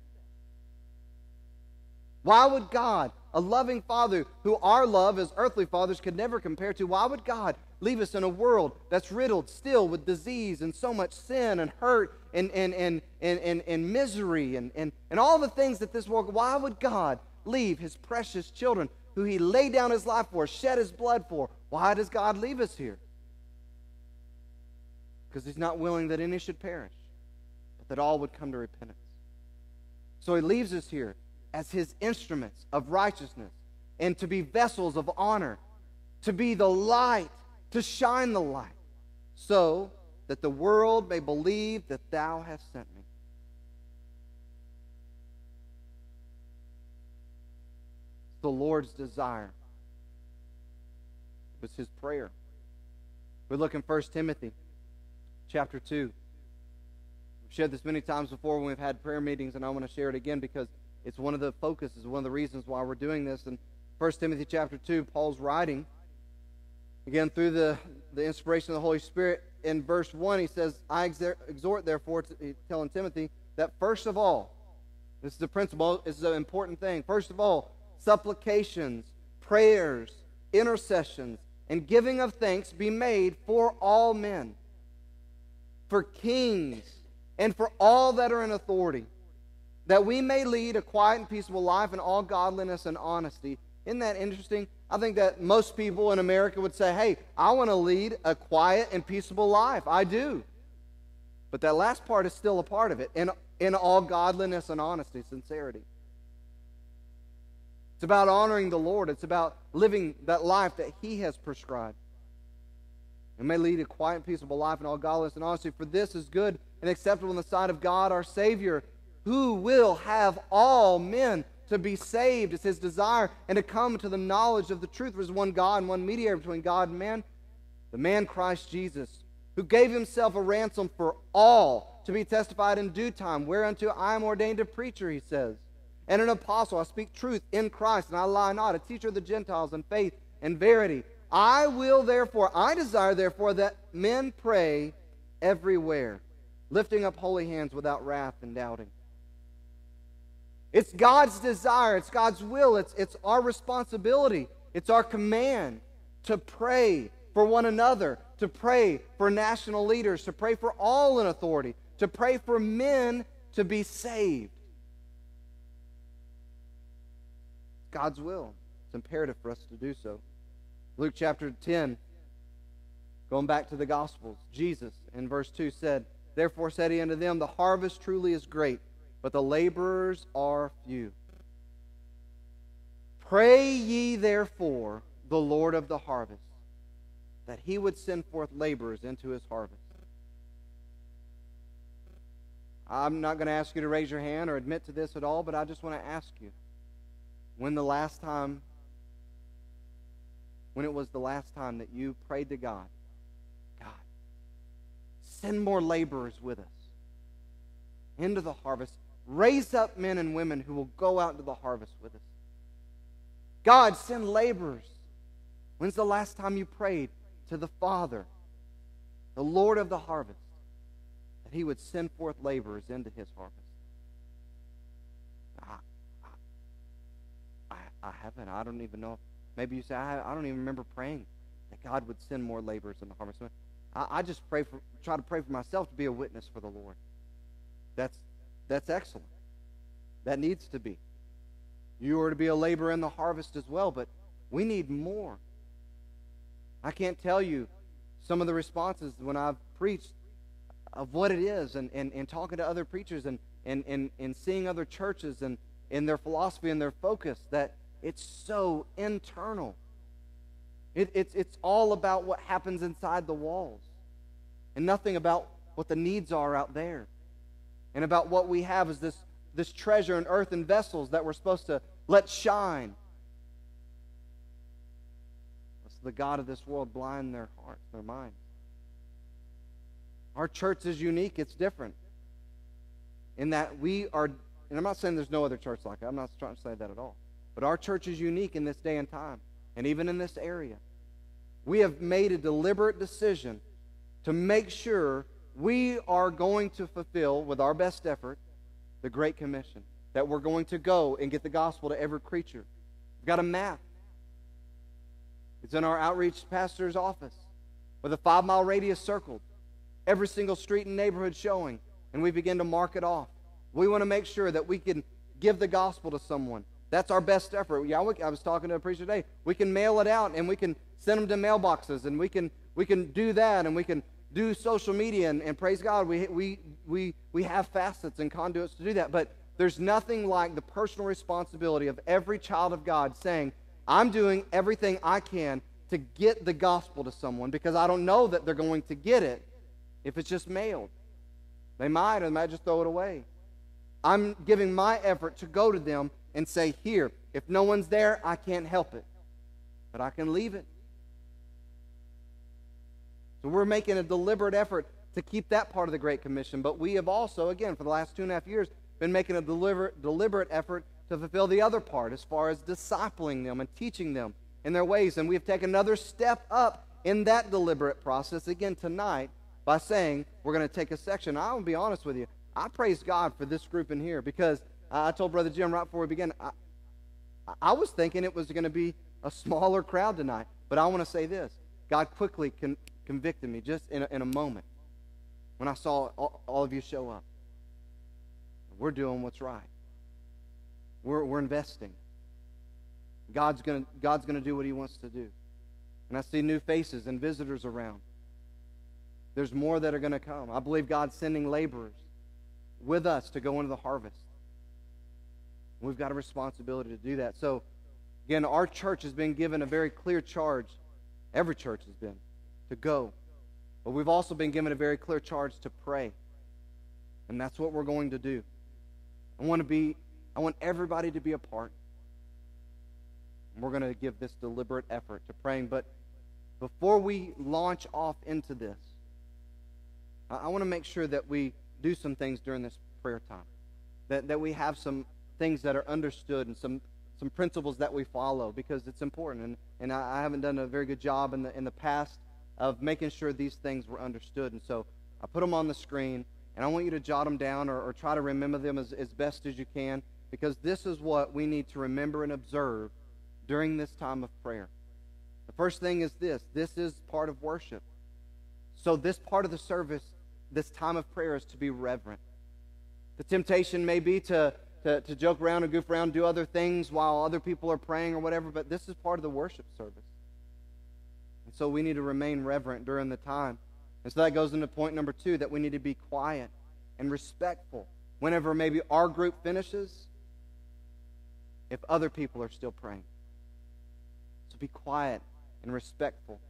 Why would God, a loving father who our love as earthly fathers could never compare to, why would God leave us in a world that's riddled still with disease and so much sin and hurt and, and, and, and, and, and misery and, and, and all the things that this world, why would God leave his precious children who he laid down his life for, shed his blood for? Why does God leave us here? Because he's not willing that any should perish but that all would come to repentance. So he leaves us here as his instruments of righteousness and to be vessels of honor, to be the light, to shine the light, so that the world may believe that thou hast sent me. The Lord's desire was his prayer. We look in 1 Timothy chapter 2 We've shared this many times before when we've had prayer meetings, and I want to share it again because it's one of the focuses, one of the reasons why we're doing this. In 1 Timothy chapter 2, Paul's writing, again, through the, the inspiration of the Holy Spirit. In verse 1, he says, I exhort, therefore, to, telling Timothy, that first of all, this is a principle, this is an important thing. First of all, supplications, prayers, intercessions, and giving of thanks be made for all men, for kings and for all that are in authority, that we may lead a quiet and peaceable life in all godliness and honesty. Isn't that interesting? I think that most people in America would say, hey, I want to lead a quiet and peaceable life. I do. But that last part is still a part of it in, in all godliness and honesty, sincerity. It's about honoring the Lord, it's about living that life that He has prescribed. And may lead a quiet and peaceable life in all godliness and honesty, for this is good and acceptable in the sight of God our Savior, who will have all men to be saved. It's his desire and to come to the knowledge of the truth. There's one God and one mediator between God and man, the man Christ Jesus, who gave himself a ransom for all to be testified in due time, whereunto I am ordained a preacher, he says, and an apostle. I speak truth in Christ, and I lie not, a teacher of the Gentiles in faith and verity. I will therefore, I desire therefore that men pray everywhere lifting up holy hands without wrath and doubting. It's God's desire, it's God's will, it's, it's our responsibility, it's our command to pray for one another, to pray for national leaders, to pray for all in authority, to pray for men to be saved. God's will. It's imperative for us to do so. Luke chapter 10, going back to the Gospels, Jesus in verse 2 said, Therefore said he unto them, The harvest truly is great, but the laborers are few. Pray ye therefore the Lord of the harvest, that he would send forth laborers into his harvest. I'm not going to ask you to raise your hand or admit to this at all, but I just want to ask you when the last time, when it was the last time that you prayed to God God, Send more laborers with us into the harvest. Raise up men and women who will go out into the harvest with us. God, send laborers. When's the last time you prayed to the Father, the Lord of the harvest, that he would send forth laborers into his harvest? I, I, I haven't. I don't even know. Maybe you say, I, I don't even remember praying that God would send more laborers in the harvest. I, I just pray for, try to pray for myself to be a witness for the Lord. That's, that's excellent. That needs to be. You are to be a laborer in the harvest as well, but we need more. I can't tell you some of the responses when I've preached of what it is and, and, and talking to other preachers and, and, and, and seeing other churches and, and their philosophy and their focus that it's so internal. It, it's, it's all about what happens inside the walls and nothing about what the needs are out there. and about what we have as this, this treasure in earth and vessels that we're supposed to let shine. Let's the God of this world blind their hearts, their minds. Our church is unique, it's different. In that we are, and I'm not saying there's no other church like it, I'm not trying to say that at all. But our church is unique in this day and time, and even in this area. We have made a deliberate decision to make sure we are going to fulfill, with our best effort, the Great Commission. That we're going to go and get the gospel to every creature. We've got a map. It's in our outreach pastor's office with a five mile radius circled. Every single street and neighborhood showing. And we begin to mark it off. We want to make sure that we can give the gospel to someone. That's our best effort. Yeah, I was talking to a preacher today. We can mail it out and we can send them to mailboxes and we can we can do that and we can do social media and, and praise God. We, we, we, we have facets and conduits to do that. But there's nothing like the personal responsibility of every child of God saying, I'm doing everything I can to get the gospel to someone because I don't know that they're going to get it if it's just mailed. They might, or they might just throw it away. I'm giving my effort to go to them and say, Here, if no one's there, I can't help it. But I can leave it. So we're making a deliberate effort to keep that part of the Great Commission. But we have also, again, for the last two and a half years, been making a deliberate, deliberate effort to fulfill the other part as far as discipling them and teaching them in their ways. And we have taken another step up in that deliberate process again tonight by saying we're going to take a section. I will be honest with you. I praise God for this group in here because I told Brother Jim right before we began, I, I was thinking it was going to be a smaller crowd tonight. But I want to say this God quickly can convicted me just in a, in a moment when I saw all, all of you show up. We're doing what's right. We're, we're investing. God's going God's gonna do what he wants to do. And I see new faces and visitors around. There's more that are going to come. I believe God's sending laborers with us to go into the harvest. We've got a responsibility to do that. So, again, our church has been given a very clear charge. Every church has been to go. But we've also been given a very clear charge to pray. And that's what we're going to do. I want to be I want everybody to be a part. And we're going to give this deliberate effort to praying. But before we launch off into this, I, I want to make sure that we do some things during this prayer time. That, that we have some things that are understood and some, some principles that we follow because it's important. And, and I, I haven't done a very good job in the, in the past of making sure these things were understood. And so I put them on the screen, and I want you to jot them down or, or try to remember them as, as best as you can, because this is what we need to remember and observe during this time of prayer. The first thing is this this is part of worship. So, this part of the service, this time of prayer, is to be reverent. The temptation may be to, to, to joke around and goof around, do other things while other people are praying or whatever, but this is part of the worship service. And so we need to remain reverent during the time. And so that goes into point number two that we need to be quiet and respectful whenever maybe our group finishes, if other people are still praying. So be quiet and respectful.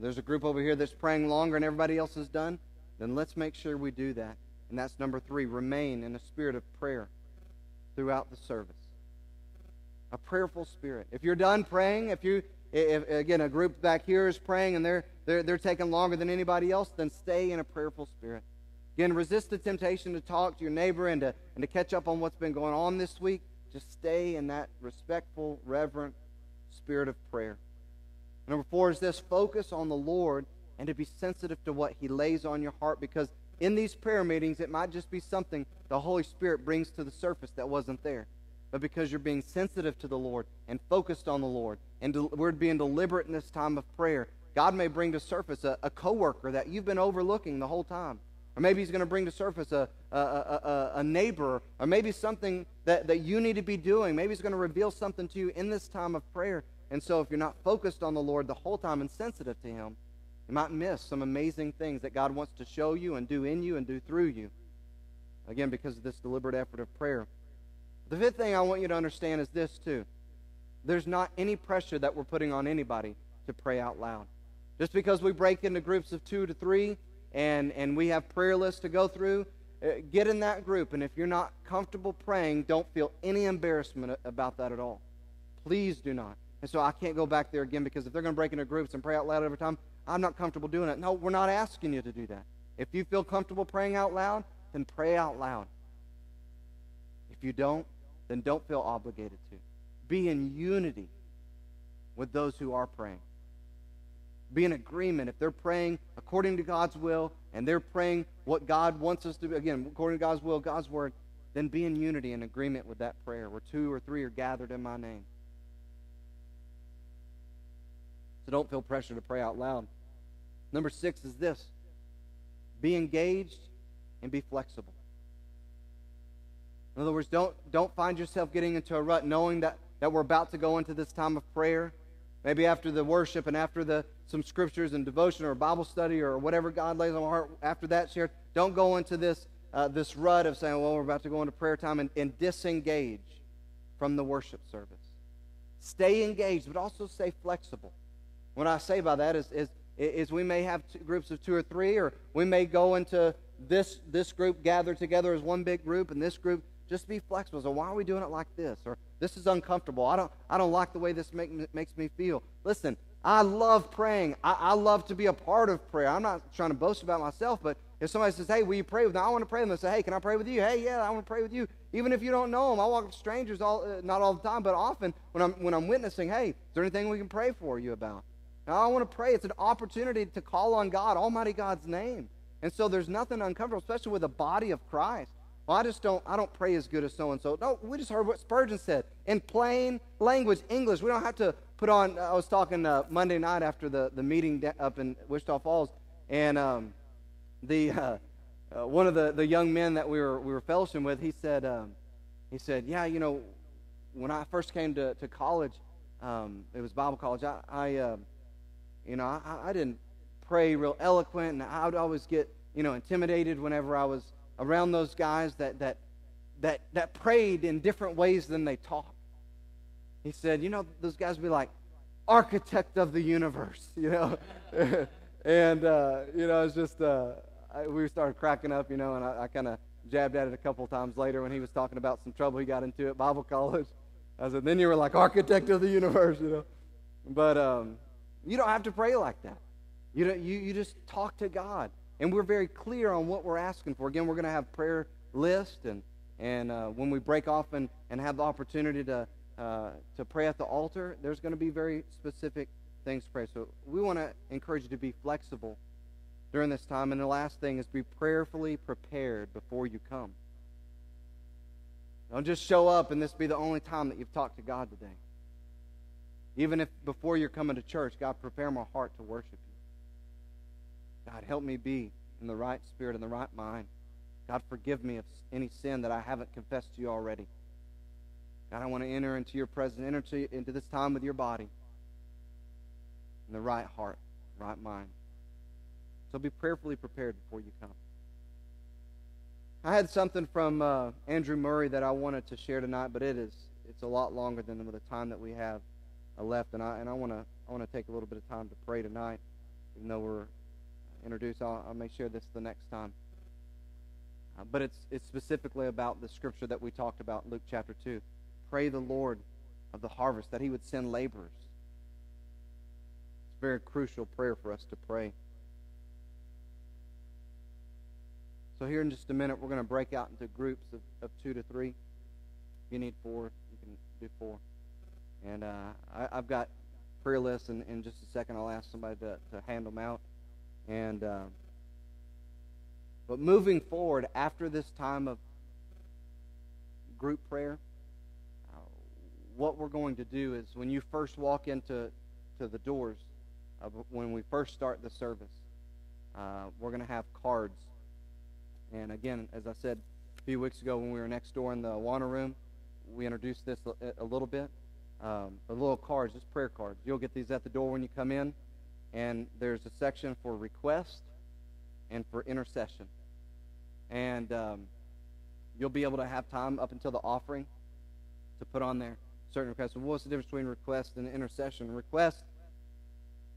There's a group over here that's praying longer and everybody else is done, then let's make sure we do that. And that's number three remain in a spirit of prayer throughout the service. A prayerful spirit. If you're done praying, if you if, again, a group back here is praying and they're, they're, they're taking longer than anybody else, then stay in a prayerful spirit. Again, resist the temptation to talk to your neighbor and to, and to catch up on what's been going on this week. Just stay in that respectful, reverent spirit of prayer. Number four is this focus on the Lord and to be sensitive to what He lays on your heart because in these prayer meetings, it might just be something the Holy Spirit brings to the surface that wasn't there but because you're being sensitive to the Lord and focused on the Lord. And de- we're being deliberate in this time of prayer. God may bring to surface a, a coworker that you've been overlooking the whole time. Or maybe he's going to bring to surface a, a, a, a, neighbor, or maybe something that, that you need to be doing. Maybe he's going to reveal something to you in this time of prayer. And so if you're not focused on the Lord the whole time and sensitive to him, you might miss some amazing things that God wants to show you and do in you and do through you. Again, because of this deliberate effort of prayer. The fifth thing I want you to understand is this, too. There's not any pressure that we're putting on anybody to pray out loud. Just because we break into groups of two to three and, and we have prayer lists to go through, uh, get in that group. And if you're not comfortable praying, don't feel any embarrassment about that at all. Please do not. And so I can't go back there again because if they're going to break into groups and pray out loud every time, I'm not comfortable doing it. No, we're not asking you to do that. If you feel comfortable praying out loud, then pray out loud. If you don't, then don't feel obligated to. Be in unity with those who are praying. Be in agreement. If they're praying according to God's will and they're praying what God wants us to do, again, according to God's will, God's word, then be in unity and agreement with that prayer where two or three are gathered in my name. So don't feel pressure to pray out loud. Number six is this be engaged and be flexible. In other words, don't, don't find yourself getting into a rut knowing that, that we're about to go into this time of prayer. Maybe after the worship and after the some scriptures and devotion or Bible study or whatever God lays on heart after that shared. Don't go into this uh, this rut of saying, well, we're about to go into prayer time and, and disengage from the worship service. Stay engaged, but also stay flexible. What I say by that is, is, is we may have groups of two or three, or we may go into this, this group gathered together as one big group, and this group just be flexible. So why are we doing it like this? Or this is uncomfortable. I don't, I don't like the way this make, makes me feel. Listen, I love praying. I, I, love to be a part of prayer. I'm not trying to boast about myself, but if somebody says, hey, will you pray with me? I want to pray with them. They say, hey, can I pray with you? Hey, yeah, I want to pray with you. Even if you don't know them, I walk with strangers, all, uh, not all the time, but often when I'm, when I'm witnessing, hey, is there anything we can pray for you about? Now, I want to pray. It's an opportunity to call on God, Almighty God's name. And so there's nothing uncomfortable, especially with the body of Christ. Well, I just don't, I don't pray as good as so and so. No, we just heard what Spurgeon said in plain language, English. We don't have to put on, I was talking uh, Monday night after the, the meeting up in Wichita Falls, and um, the, <laughs> uh, uh, one of the, the young men that we were, we were fellowshipping with, he said, um, he said, yeah, you know, when I first came to, to college, um, it was Bible college, I, I uh, you know, I, I didn't pray real eloquent, and I would always get, you know, intimidated whenever I was around those guys that, that, that, that prayed in different ways than they talked. He said, you know, those guys be like, architect of the universe, <laughs> you know. <laughs> and, uh, you know, it's just, uh, I, we started cracking up, you know, and I, I kind of jabbed at it a couple times later when he was talking about some trouble he got into at Bible <laughs> college. I said, then you were like architect of the universe, you know. But um, you don't have to pray like that. You, don't, you, you just talk to God. And we're very clear on what we're asking for. Again, we're going to have prayer list, and, and uh, when we break off and, and have the opportunity to, uh, to pray at the altar, there's going to be very specific things to pray. So we want to encourage you to be flexible during this time. And the last thing is be prayerfully prepared before you come. Don't just show up and this be the only time that you've talked to God today. Even if before you're coming to church, God, prepare my heart to worship you. God, help me be in the right spirit and the right mind. God, forgive me of any sin that I haven't confessed to you already. God, I want to enter into your presence, enter to, into this time with your body in the right heart, right mind. So be prayerfully prepared before you come. I had something from uh, Andrew Murray that I wanted to share tonight, but it is it's a lot longer than the time that we have uh, left, and I and I want to I want to take a little bit of time to pray tonight, even though we're introduced. I'll, I'll this the next time. Uh, but it's, it's specifically about the scripture that we talked about in Luke chapter 2. Pray the Lord of the harvest that he would send laborers. It's a very crucial prayer for us to pray. So here in just a minute, we're going to break out into groups of, of two to three. If you need four, you can do four. And uh, I, have got prayer lists, and in just a second, I'll ask somebody to, to hand them out. And uh, but moving forward after this time of group prayer, uh, what we're going to do is when you first walk into to the doors, when we first start the service, uh, we're going to have cards. And again, as I said a few weeks ago when we were next door in the Awana room, we introduced this a little bit. Um, the little cards, just prayer cards. You'll get these at the door when you come in and there's a section for request and for intercession. And um, you'll be able to have time up until the offering to put on there certain requests. What's the difference between request and intercession? Requests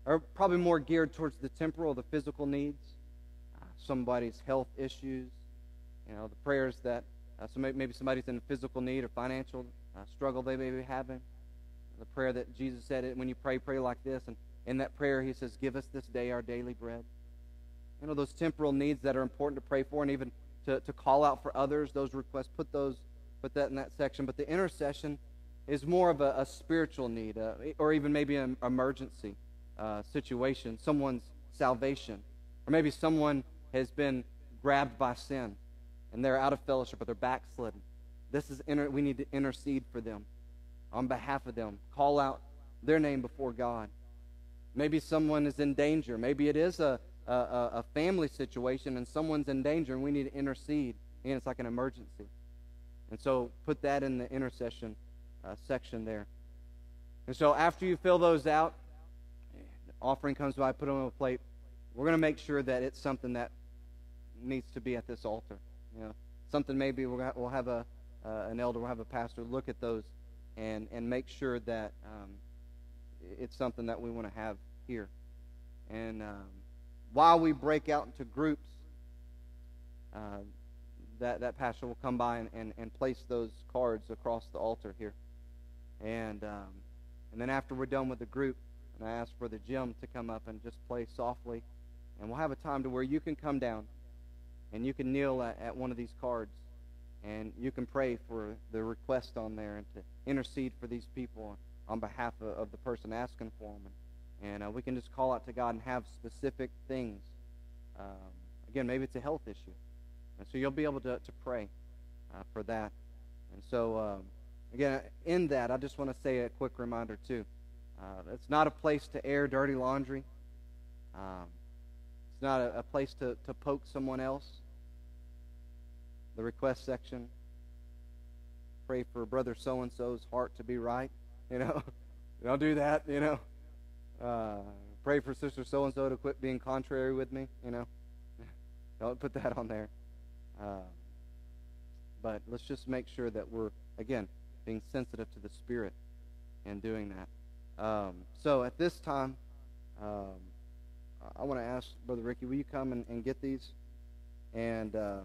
are probably more geared towards the temporal, the physical needs, uh, somebody's health issues, You know, the prayers that uh, so maybe somebody's in a physical need or financial uh, struggle they may be having. The prayer that Jesus said it when you pray, pray like this. And in that prayer, he says, Give us this day our daily bread. You know, those temporal needs that are important to pray for and even to, to call out for others, those requests, put those put that in that section. But the intercession is more of a, a spiritual need, uh, or even maybe an emergency uh, situation, someone's salvation, or maybe someone has been grabbed by sin and they're out of fellowship or they're backslidden. This is inter- we need to intercede for them on behalf of them. Call out their name before God. Maybe someone is in danger. Maybe it is a, a, a family situation and someone's in danger and we need to intercede. And it's like an emergency. And so put that in the intercession uh, section there. And so after you fill those out, offering comes by, put them on a plate. We're going to make sure that it's something that needs to be at this altar. You know, something maybe we'll, we'll have a uh, an elder, we'll have a pastor look at those and and make sure that um, it's something that we want to have here. And um, while we break out into groups, uh, that that pastor will come by and, and, and place those cards across the altar here. And um, and then after we're done with the group, and I ask for the Jim to come up and just play softly, and we'll have a time to where you can come down and you can kneel at, at one of these cards and you can pray for the request on there and to intercede for these people on behalf of, of the person asking for them. And, and uh, we can just call out to God and have specific things. Um, again, maybe it's a health issue. And so you'll be able to, to pray uh, for that. And so, um, again, in that, I just want to say a quick reminder, too. Uh, it's not a place to air dirty laundry. Um, it's not a, a place to, to poke someone else. The request section. Pray for brother so and so's heart to be right. You know, <laughs> don't do that. You know, uh, pray for sister so and so to quit being contrary with me. You know, <laughs> don't put that on there. Uh, but let's just make sure that we're again being sensitive to the Spirit and doing that. Um, so at this time, um, I want to ask Brother Ricky, will you come and, and get these? And uh,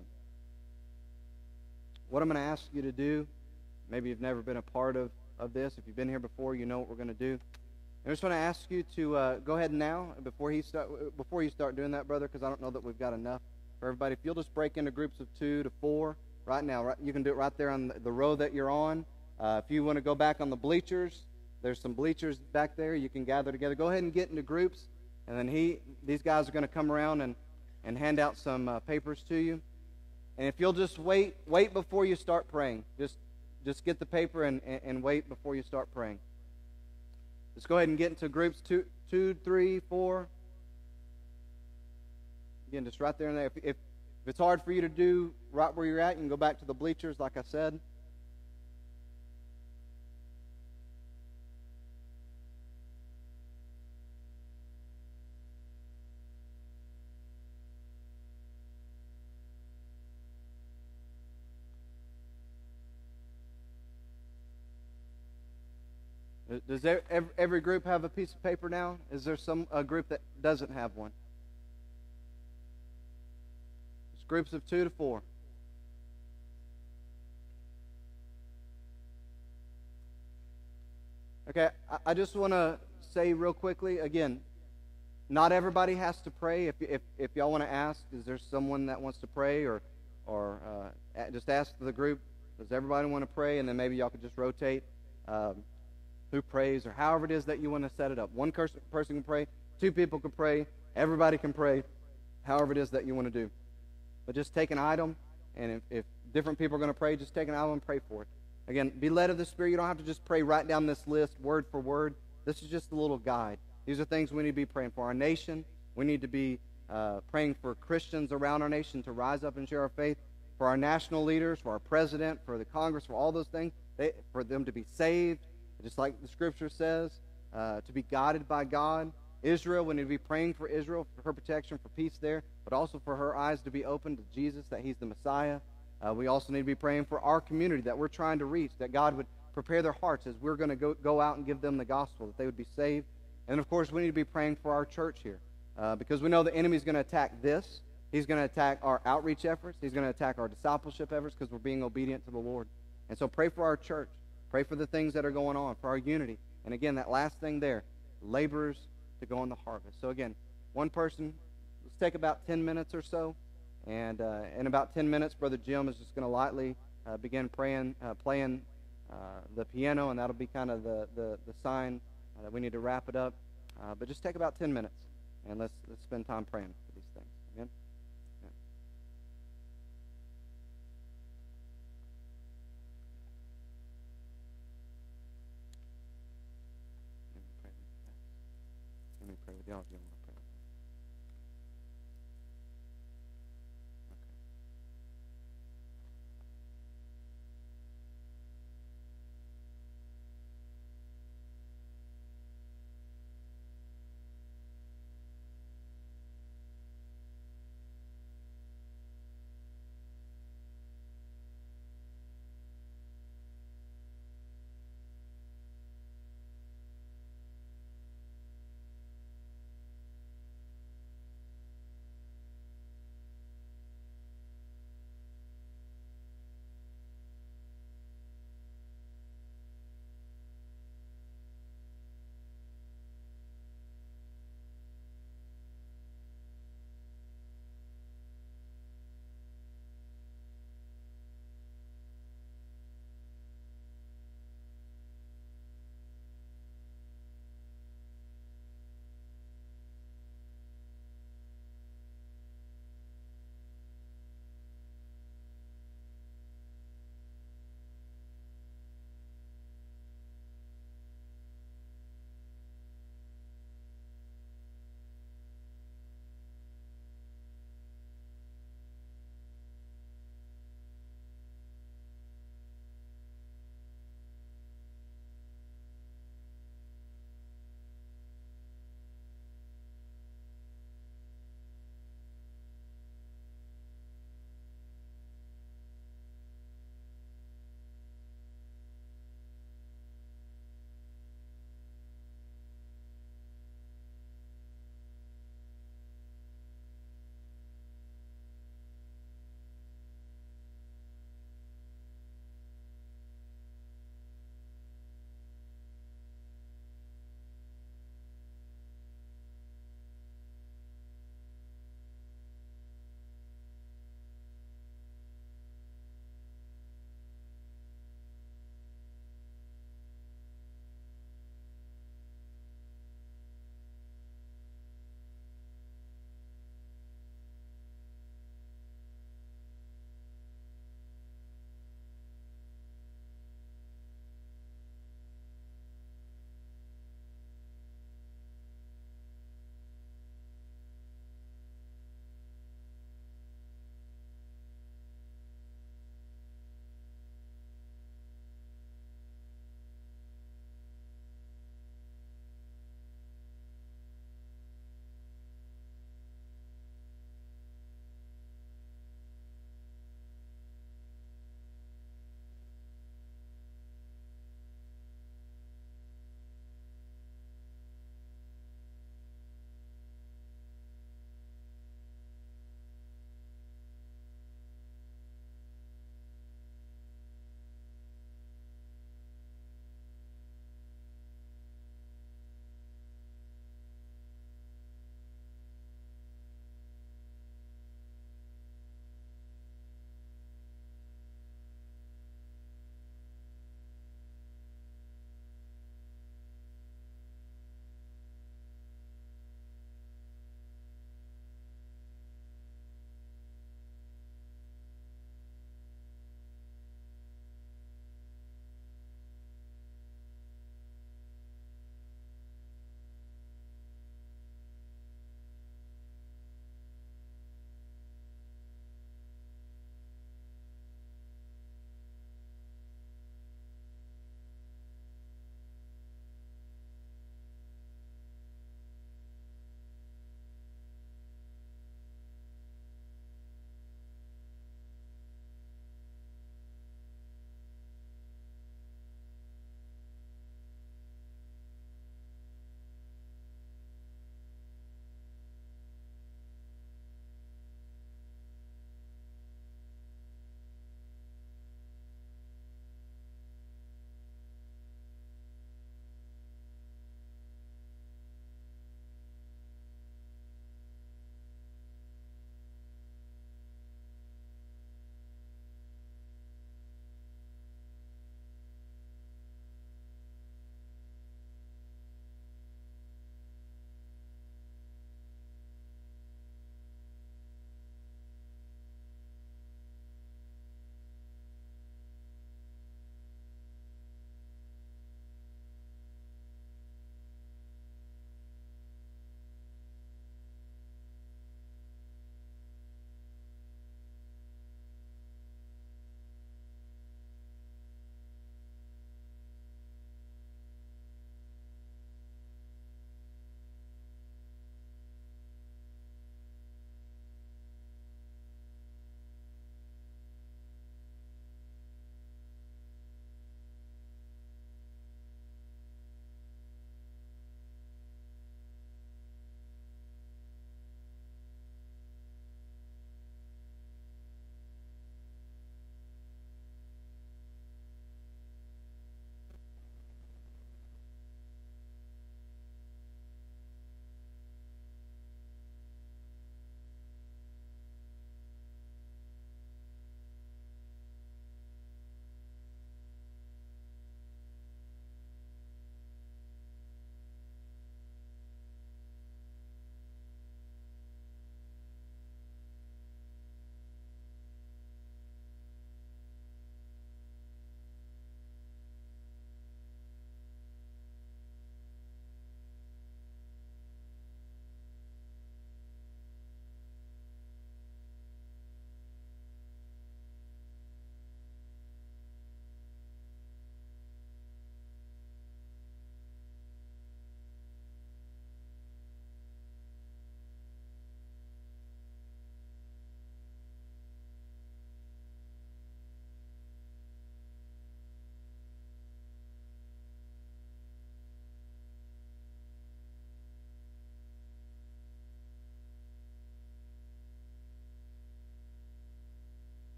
what I'm going to ask you to do, maybe you've never been a part of, of this. If you've been here before, you know what we're going to do. I just want to ask you to uh, go ahead now before he start before you start doing that, brother, because I don't know that we've got enough for everybody. If you'll just break into groups of two to four right now, right, you can do it right there on the, row that you're on. Uh, if you want to go back on the bleachers, there's some bleachers back there. You can gather together. Go ahead and get into groups. And then he, these guys are going to come around and, and hand out some uh, papers to you. And if you'll just wait, wait before you start praying. Just, just get the paper and, and, and wait before you start praying. Let's go ahead and get into groups two, two, three, four. Again, just right there and there. If, if, if it's hard for you to do right where you're at, you can go back to the bleachers, like I said. Does every group have a piece of paper now? Is there some a group that doesn't have one? It's groups of two to four. Okay, I just want to say real quickly again, not everybody has to pray. If, if, if y'all want to ask, is there someone that wants to pray, or or uh, just ask the group, does everybody want to pray, and then maybe y'all could just rotate. Um, who prays, or however it is that you want to set it up. One person can pray, two people can pray, everybody can pray, however it is that you want to do. But just take an item, and if, if different people are going to pray, just take an item and pray for it. Again, be led of the Spirit. You don't have to just pray right down this list word for word. This is just a little guide. These are things we need to be praying for. Our nation, we need to be uh, praying for Christians around our nation to rise up and share our faith, for our national leaders, for our president, for the Congress, for all those things, they, for them to be saved, just like the scripture says, uh, to be guided by God. Israel, we need to be praying for Israel, for her protection, for peace there, but also for her eyes to be open to Jesus, that he's the Messiah. Uh, we also need to be praying for our community that we're trying to reach, that God would prepare their hearts as we're going to go, out and give them the gospel, that they would be saved. And of course, we need to be praying for our church here uh, because we know the enemy is going to attack this. He's going to attack our outreach efforts. He's going to attack our discipleship efforts because we're being obedient to the Lord. And so pray for our church. Pray for the things that are going on, for our unity. And again, that last thing there, laborers to go in the harvest. So again, one person, let's take about 10 minutes or so. And uh, in about 10 minutes, Brother Jim is just going to lightly uh, begin praying, uh, playing uh, the piano, and that'll be kind of the, the, the sign that we need to wrap it up. Uh, but just take about 10 minutes, and let's, let's spend time praying for these things. Amen? Amen. Let me pray with you guys. Let me pray with y'all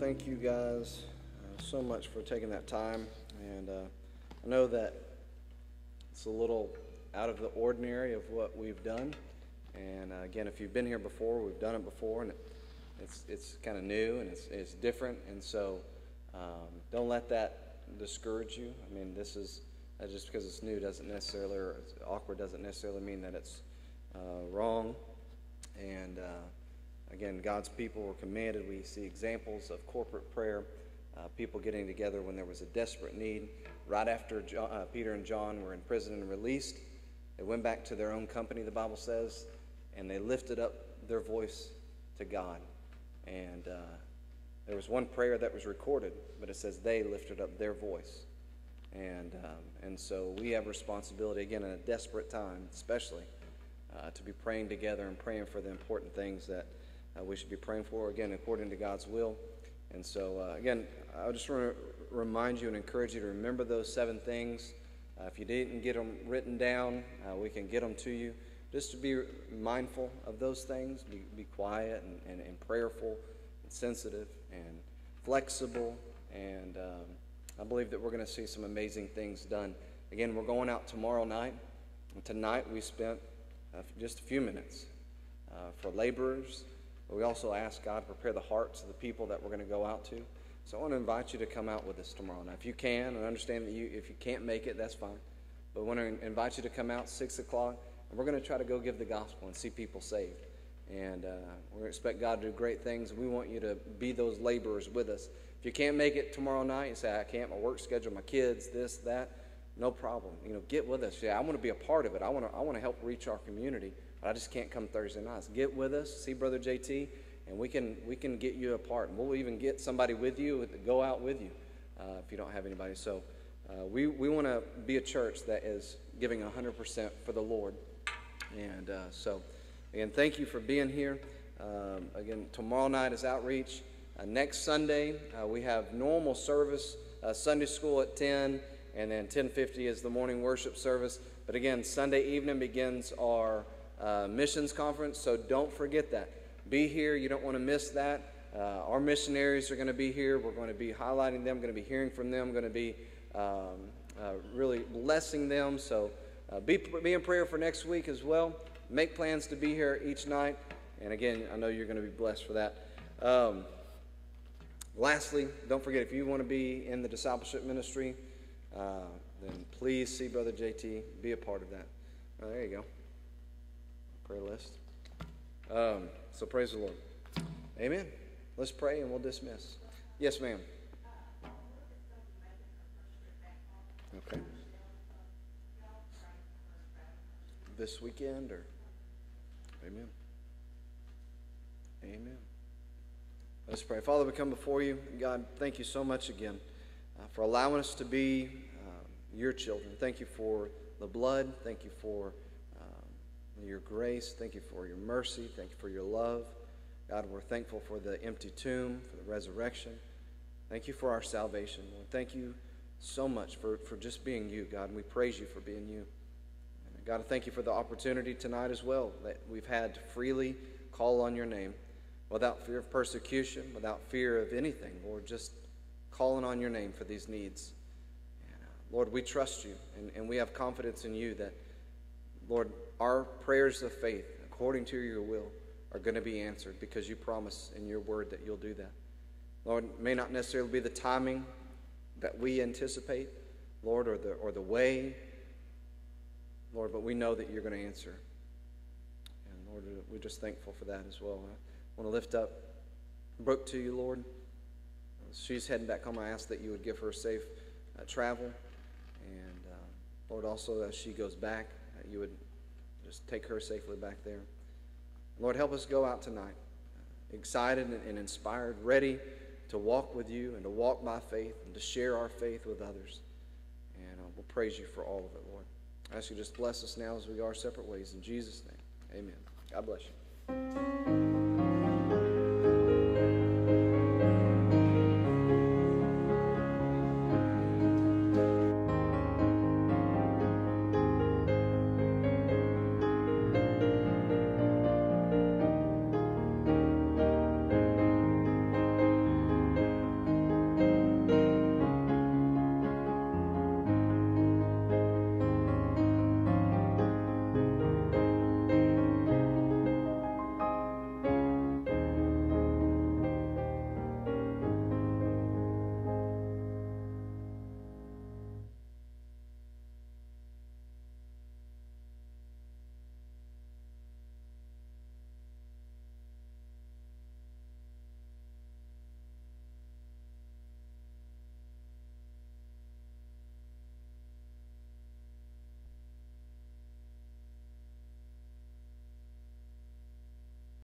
thank you guys uh, so much for taking that time. And uh, I know that it's a little out of the ordinary of what we've done. And uh, again, if you've been here before, we've done it before, and it's, it's kind of new and it's, it's different. And so um, don't let that discourage you. I mean, this is uh, just because it's new doesn't necessarily, or awkward doesn't necessarily mean that it's uh, wrong. And uh, again, God's people were commanded. We see examples of corporate prayer, uh, people getting together when there was a desperate need. Right after John, uh, Peter and John were in prison and released, they went back to their own company, the Bible says, and they lifted up their voice to God. And uh, there was one prayer that was recorded, but it says they lifted up their voice. And, um, and so we have responsibility, again, in a desperate time, especially, uh, to be praying together and praying for the important things that uh, we should be praying for, again, according to God's will. And so, uh, again, I just want to remind you and encourage you to remember those seven things. Uh, if you didn't get them written down, uh, we can get them to you. Just to be mindful of those things, be, be quiet and, and, and prayerful and sensitive and flexible. And um, I believe that we're going to see some amazing things done. Again, we're going out tomorrow night. And tonight we spent uh, just a few minutes uh, for laborers. But we also ask God to prepare the hearts of the people that we're going to go out to. So I want to invite you to come out with us tomorrow Now, If you can, and understand that you, if you can't make it, that's fine. But I want to invite you to come out 6 o'clock, and we're going to try to go give the gospel and see people saved. And uh, to expect God to do great things. We want you to be those laborers with us. If you can't make it tomorrow night, you say, I can't, my work schedule, my kids, this, that, no problem. You know, get with us. Yeah, I want to be a part of it. I want to, I want to help reach our community, I just can't come Thursday nights. Get with us, see Brother JT, and we can, we can get you a part. We'll even get somebody with you, to go out with you uh, if you don't have anybody. So uh, we, we want to be a church that is giving 100% for the Lord. And uh, so, again, thank you for being here. Um, again, tomorrow night is outreach. Uh, next Sunday, uh, we have normal service, uh, Sunday school at 10, and then 10:50 is the morning worship service. But again, Sunday evening begins our uh, missions conference, so don't forget that. Be here. You don't want to miss that. Uh, our missionaries are going to be here. We're going to be highlighting them, going to be hearing from them, going to be um, uh, really blessing them. So be, be in prayer for next week as well. Make plans to be here each night. And again, I know you're going to be blessed for that. Um, Lastly, don't forget if you want to be in the discipleship ministry, uh, then please see Brother JT. Be a part of that. Uh, there you go. Prayer list. Um, so praise the Lord. Amen. Let's pray and we'll dismiss. Yes, ma'am. Okay. This weekend or? Amen. Amen. Let's pray. Father, we come before you. God, thank you so much again uh, for allowing us to be um, your children. Thank you for the blood. Thank you for your grace. Thank you for your mercy. Thank you for your love. God, we're thankful for the empty tomb, for the resurrection. Thank you for our salvation, Lord. Thank you so much for, for just being you, God, and we praise you for being you. And God, I thank you for the opportunity tonight as well that we've had to freely call on your name without fear of persecution, without fear of anything, Lord, just calling on your name for these needs. And, uh, Lord, we trust you and, and we have confidence in you that, Lord, our prayers of faith, according to your will, are going to be answered because you promise in your word that you'll do that. Lord, may not necessarily be the timing that we anticipate, Lord, or the, or the way, Lord, but we know that you're going to answer. And Lord, we're just thankful for that as well. I want to lift up Brooke to you, Lord. She's heading back home. I ask that you would give her safe uh, travel. And uh, Lord, also as she goes back, you would just take her safely back there. Lord, help us go out tonight excited and, inspired, ready to walk with you and to walk by faith and to share our faith with others. And uh, we'll praise you for all of it, Lord. I ask you to just bless us now as we go our separate ways. In Jesus' name, amen. God bless you.